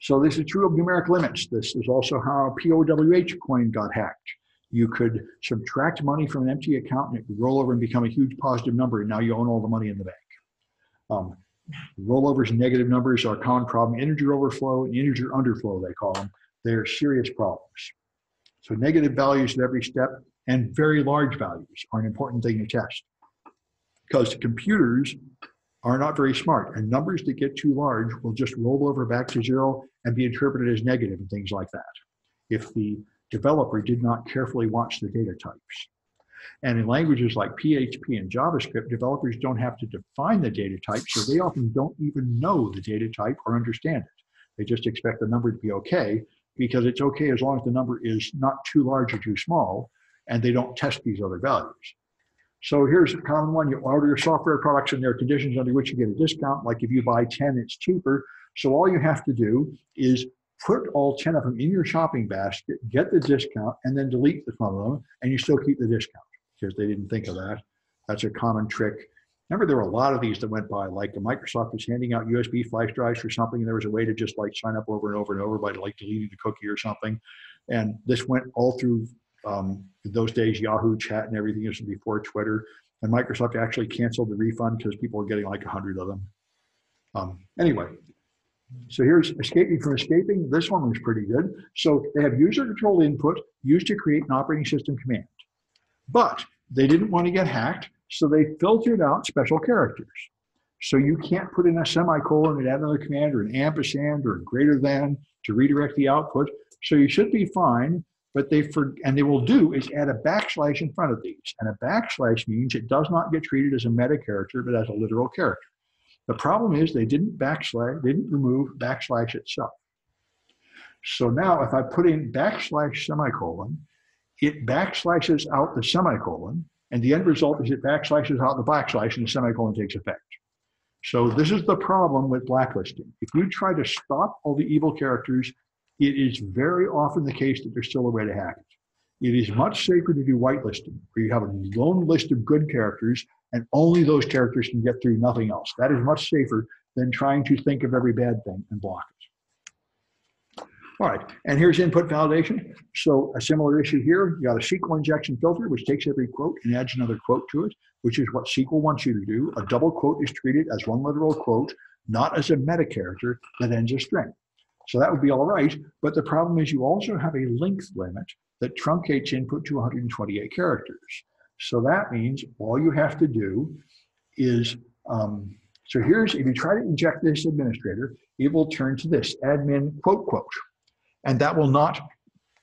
So this is true of numeric limits. This is also how POWH coin got hacked. You could subtract money from an empty account and it would roll over and become a huge positive number, and now you own all the money in the bank. Um, rollovers and negative numbers are a common problem. Integer overflow and integer underflow, they call them. They're serious problems. So negative values at every step and very large values are an important thing to test because computers are not very smart and numbers that get too large will just roll over back to zero and be interpreted as negative and things like that if the developer did not carefully watch the data types. And in languages like PHP and JavaScript, developers don't have to define the data type, so they often don't even know the data type or understand it. They just expect the number to be okay because it's okay as long as the number is not too large or too small, and they don't test these other values. So here's a common one. You order your software products and there are conditions under which you get a discount. Like if you buy 10, it's cheaper. So all you have to do is put all 10 of them in your shopping basket, get the discount, and then delete the some of them, and you still keep the discount because they didn't think of that. That's a common trick. Remember, there were a lot of these that went by, like Microsoft was handing out USB flash drives for something, and there was a way to just like sign up over and over and over by like deleting the cookie or something. And this went all through um, those days, Yahoo chat and everything. Was before Twitter. And Microsoft actually canceled the refund because people were getting like a hundred of them. Um, anyway, so here's escaping from escaping. This one was pretty good. So they have user control input used to create an operating system command. But they didn't want to get hacked, so they filtered out special characters. So you can't put in a semicolon and add another command or an ampersand or greater than to redirect the output. So you should be fine, but they for and they will do is add a backslash in front of these. And a backslash means it does not get treated as a meta character, but as a literal character. The problem is they didn't backslash, they didn't remove backslash itself. So now if I put in backslash semicolon, it backslashes out the semicolon, and the end result is it backslashes out the backslash and the semicolon takes effect. So this is the problem with blacklisting. If you try to stop all the evil characters, it is very often the case that there's still a way to hack it. It is much safer to do whitelisting, where you have a lone list of good characters and only those characters can get through nothing else. That is much safer than trying to think of every bad thing and block it. All right, and here's input validation. So a similar issue here, you got a SQL injection filter, which takes every quote and adds another quote to it, which is what SQL wants you to do. A double quote is treated as one literal quote, not as a meta character that ends a string. So that would be all right, but the problem is you also have a length limit that truncates input to 128 characters. So that means all you have to do is, um, so here's, if you try to inject this administrator, it will turn to this admin quote quote. And that will not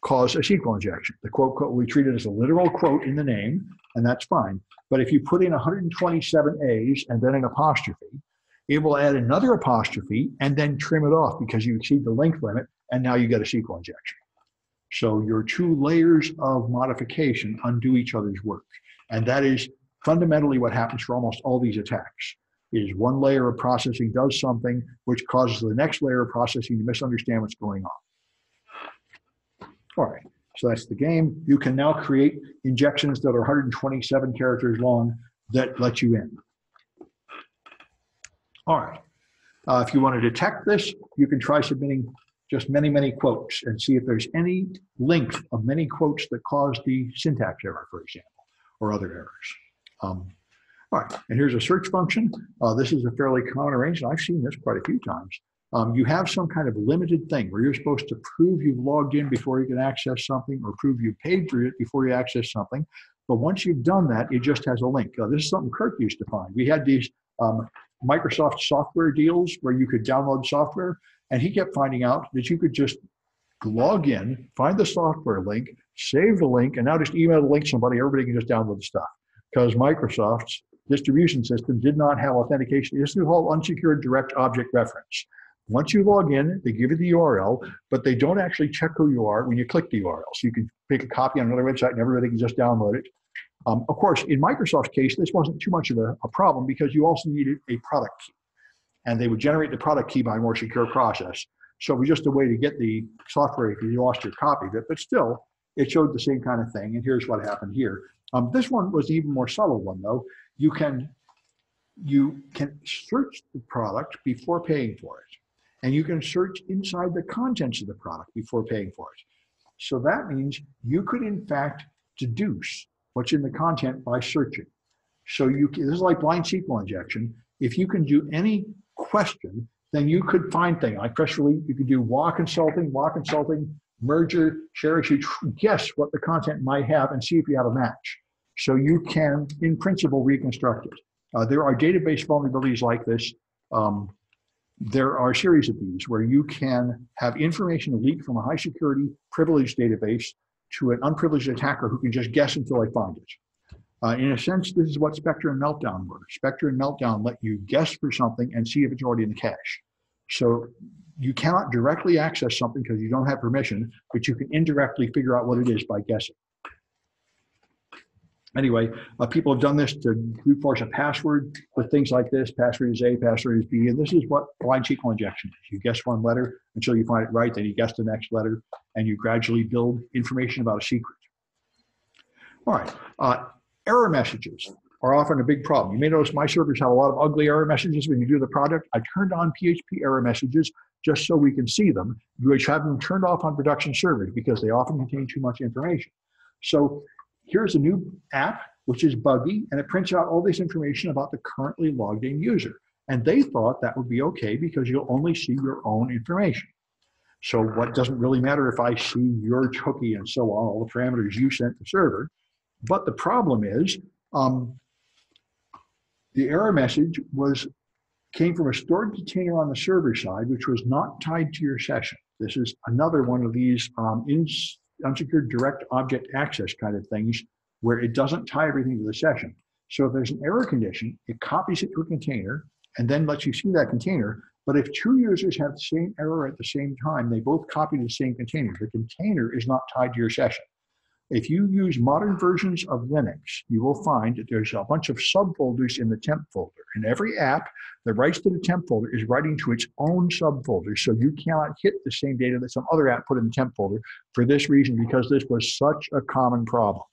cause a SQL injection. The quote quote will be treated as a literal quote in the name, and that's fine. But if you put in 127 A's and then an apostrophe, it will add another apostrophe and then trim it off because you exceed the length limit, and now you get a SQL injection. So your two layers of modification undo each other's work. And that is fundamentally what happens for almost all these attacks. is one layer of processing does something which causes the next layer of processing to misunderstand what's going on. All right, so that's the game. You can now create injections that are 127 characters long that let you in. All right. Uh, if you want to detect this, you can try submitting just many, many quotes and see if there's any length of many quotes that cause the syntax error, for example, or other errors. Um, all right, and here's a search function. Uh, this is a fairly common arrangement. I've seen this quite a few times. Um, you have some kind of limited thing where you're supposed to prove you've logged in before you can access something or prove you paid for it before you access something. But once you've done that, it just has a link. Uh, this is something Kirk used to find. We had these um, Microsoft software deals where you could download software, and he kept finding out that you could just log in, find the software link, save the link, and now just email the link to somebody. Everybody can just download the stuff because Microsoft's distribution system did not have authentication. This is called unsecured direct object reference. Once you log in, they give you the URL, but they don't actually check who you are when you click the URL. So you can pick a copy on another website and everybody can just download it. Um, of course, in Microsoft's case, this wasn't too much of a, a, problem because you also needed a product key. And they would generate the product key by a more secure process. So it was just a way to get the software if you lost your copy of it. But still, it showed the same kind of thing. And here's what happened here. Um, this one was even more subtle one, though. You can you can search the product before paying for it. And you can search inside the contents of the product before paying for it. So that means you could, in fact, deduce what's in the content by searching. So you this is like blind SQL injection. If you can do any question, then you could find things like press release. You could do WA consulting, WA consulting, merger, share issue, guess what the content might have and see if you have a match. So you can, in principle, reconstruct it. Uh, there are database vulnerabilities like this. Um, there are a series of these where you can have information leak from a high security privileged database to an unprivileged attacker who can just guess until they find it. Uh, in a sense, this is what Spectre and Meltdown were. Spectre and Meltdown let you guess for something and see if it's already in the cache. So you cannot directly access something because you don't have permission, but you can indirectly figure out what it is by guessing. Anyway, uh, people have done this to brute force a password with things like this. Password is A, password is B, and this is what blind SQL injection is. You guess one letter until you find it right, then you guess the next letter, and you gradually build information about a secret. All right, uh, error messages are often a big problem. You may notice my servers have a lot of ugly error messages when you do the project. I turned on PHP error messages just so we can see them, which have them turned off on production servers because they often contain too much information. So here's a new app, which is buggy, and it prints out all this information about the currently logged in user. And they thought that would be okay because you'll only see your own information. So what doesn't really matter if I see your cookie and so on, all the parameters you sent the server. But the problem is um, the error message was came from a stored container on the server side, which was not tied to your session. This is another one of these um, in, unsecured direct object access kind of things where it doesn't tie everything to the session. So if there's an error condition, it copies it to a container and then lets you see that container. But if two users have the same error at the same time, they both copy the same container. The container is not tied to your session. If you use modern versions of Linux, you will find that there's a bunch of subfolders in the temp folder. And every app that writes to the temp folder is writing to its own subfolder. So you cannot hit the same data that some other app put in the temp folder for this reason, because this was such a common problem.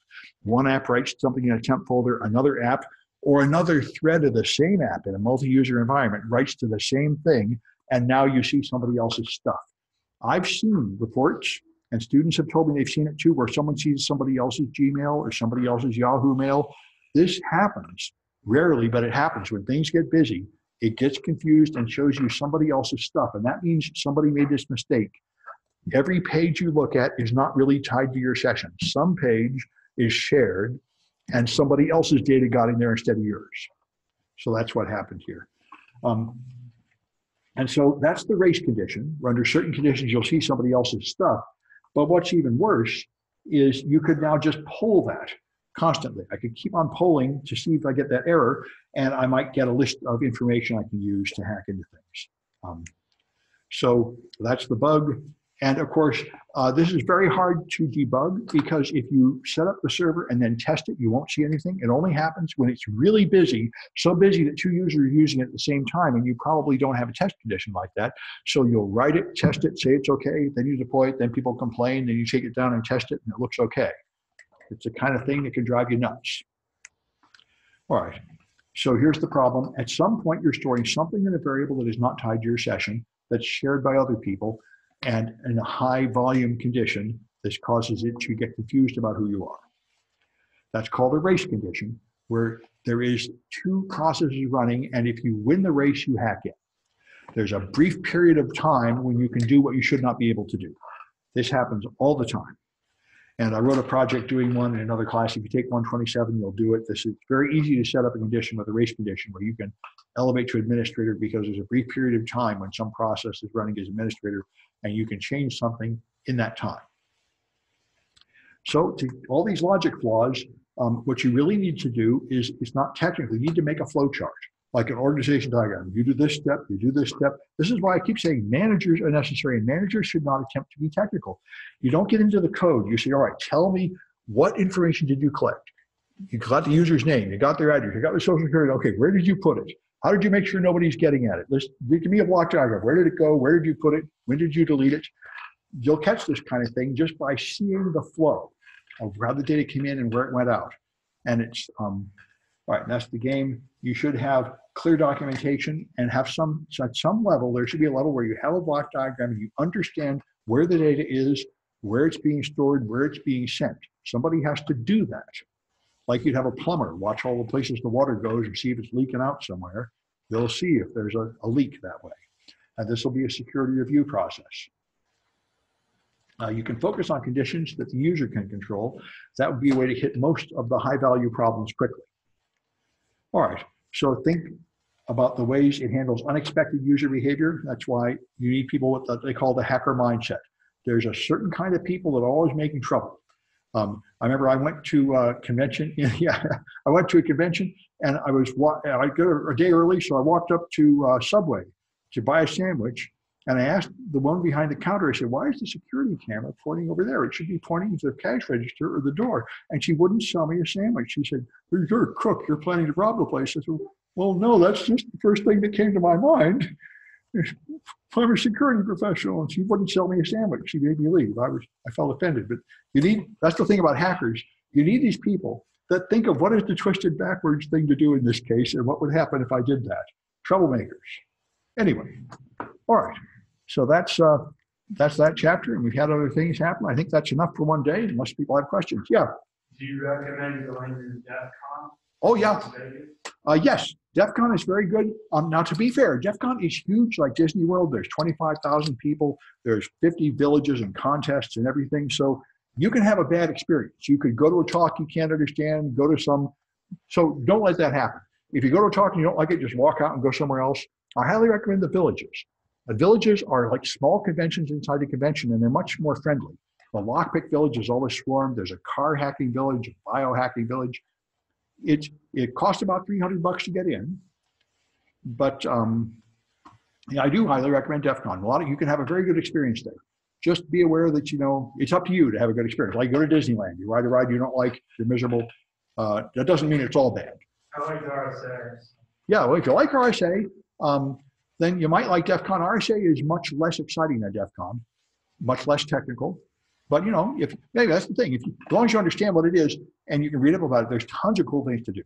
One app writes something in a temp folder, another app or another thread of the same app in a multi-user environment writes to the same thing, and now you see somebody else's stuff. I've seen reports and students have told me they've seen it too, where someone sees somebody else's Gmail or somebody else's Yahoo mail. This happens rarely, but it happens when things get busy. It gets confused and shows you somebody else's stuff. And that means somebody made this mistake. Every page you look at is not really tied to your session. Some page is shared and somebody else's data got in there instead of yours. So that's what happened here. Um, and so that's the race condition. Under certain conditions, you'll see somebody else's stuff. But what's even worse is you could now just poll that constantly. I could keep on polling to see if I get that error, and I might get a list of information I can use to hack into things. Um, so that's the bug. And of course, uh, this is very hard to debug because if you set up the server and then test it, you won't see anything. It only happens when it's really busy, so busy that two users are using it at the same time, and you probably don't have a test condition like that. So you'll write it, test it, say it's okay, then you deploy it, then people complain, then you take it down and test it, and it looks okay. It's the kind of thing that can drive you nuts. All right. So here's the problem. At some point, you're storing something in a variable that is not tied to your session, that's shared by other people, and in a high volume condition, this causes it to get confused about who you are. That's called a race condition, where there is two processes running, and if you win the race, you hack it. There's a brief period of time when you can do what you should not be able to do. This happens all the time. And I wrote a project doing one in another class. If you take 127, you'll do it. This is very easy to set up a condition with a race condition where you can elevate to administrator because there's a brief period of time when some process is running as administrator and you can change something in that time. So to all these logic flaws, um, what you really need to do is, it's not technical. You need to make a flow chart, like an organization diagram. You do this step, you do this step. This is why I keep saying managers are necessary and managers should not attempt to be technical. You don't get into the code. You say, all right, tell me what information did you collect? You got the user's name, you got their address, you got their social security. Okay, where did you put it? How did you make sure nobody's getting at it? Let's give me a block diagram. Where did it go? Where did you put it? When did you delete it? You'll catch this kind of thing just by seeing the flow of how the data came in and where it went out. And it's um, all right. That's the game. You should have clear documentation and have some at some level. There should be a level where you have a block diagram and you understand where the data is, where it's being stored, where it's being sent. Somebody has to do that. Like you'd have a plumber watch all the places the water goes and see if it's leaking out somewhere. They'll see if there's a, a leak that way. And this will be a security review process. Uh, you can focus on conditions that the user can control. That would be a way to hit most of the high value problems quickly. All right, so think about the ways it handles unexpected user behavior. That's why you need people with what they call the hacker mindset. There's a certain kind of people that are always making trouble. Um, I remember I went to a convention. [laughs] Yeah, I went to a convention and I was I go a day early, so I walked up to uh, Subway to buy a sandwich, and I asked the one behind the counter. I said, "Why is the security camera pointing over there? It should be pointing to the cash register or the door." And she wouldn't sell me a sandwich. She said, "You're a crook. You're planning to rob the place." I said, "Well, no, that's just the first thing that came to my mind." [laughs] I'm a security professional, and she wouldn't sell me a sandwich. She made me leave. I was, I felt offended. But you need, that's the thing about hackers. You need these people that think of what is the twisted backwards thing to do in this case, and what would happen if I did that. Troublemakers. Anyway, all right. So that's uh, that's that chapter, and we've had other things happen. I think that's enough for one day, unless people have questions. Yeah. Do you recommend going to DEF CON? Oh yeah. Uh, yes, DEF CON is very good. Um, now, to be fair, DEF CON is huge like Disney World. There's 25,000 people. There's 50 villages and contests and everything. So you can have a bad experience. You could go to a talk you can't understand, go to some. So don't let that happen. If you go to a talk and you don't like it, just walk out and go somewhere else. I highly recommend the villages. The villages are like small conventions inside the convention, and they're much more friendly. The lockpick village is always swarmed. There's a car hacking village, a biohacking village. It it costs about 300 bucks to get in, but um, I do highly recommend DEF CON. A lot of you can have a very good experience there. Just be aware that you know it's up to you to have a good experience. Like go to Disneyland, you ride a ride you don't like, you're miserable. Uh, that doesn't mean it's all bad. I like RSA. Yeah, well, if you like RSA, um, then you might like DEF CON. RSA is much less exciting than DEF CON, much less technical. But you know, if maybe that's the thing. If you, as long as you understand what it is and you can read up about it, there's tons of cool things to do.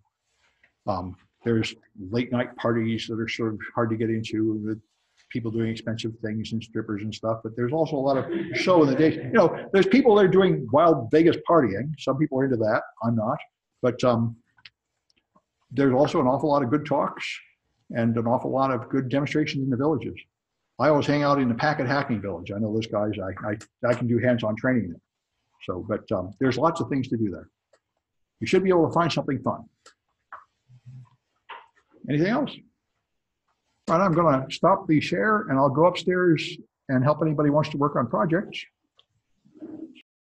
Um, there's late night parties that are sort of hard to get into with people doing expensive things and strippers and stuff. But there's also a lot of show in the day. You know, there's people that are doing wild Vegas partying. Some people are into that. I'm not. But um, there's also an awful lot of good talks and an awful lot of good demonstrations in the villages. I always hang out in the Packet Hacking Village. I know those guys. I I, I can do hands-on training there. So, but um, there's lots of things to do there. You should be able to find something fun. Anything else? All right, I'm going to stop the share and I'll go upstairs and help anybody wants to work on projects.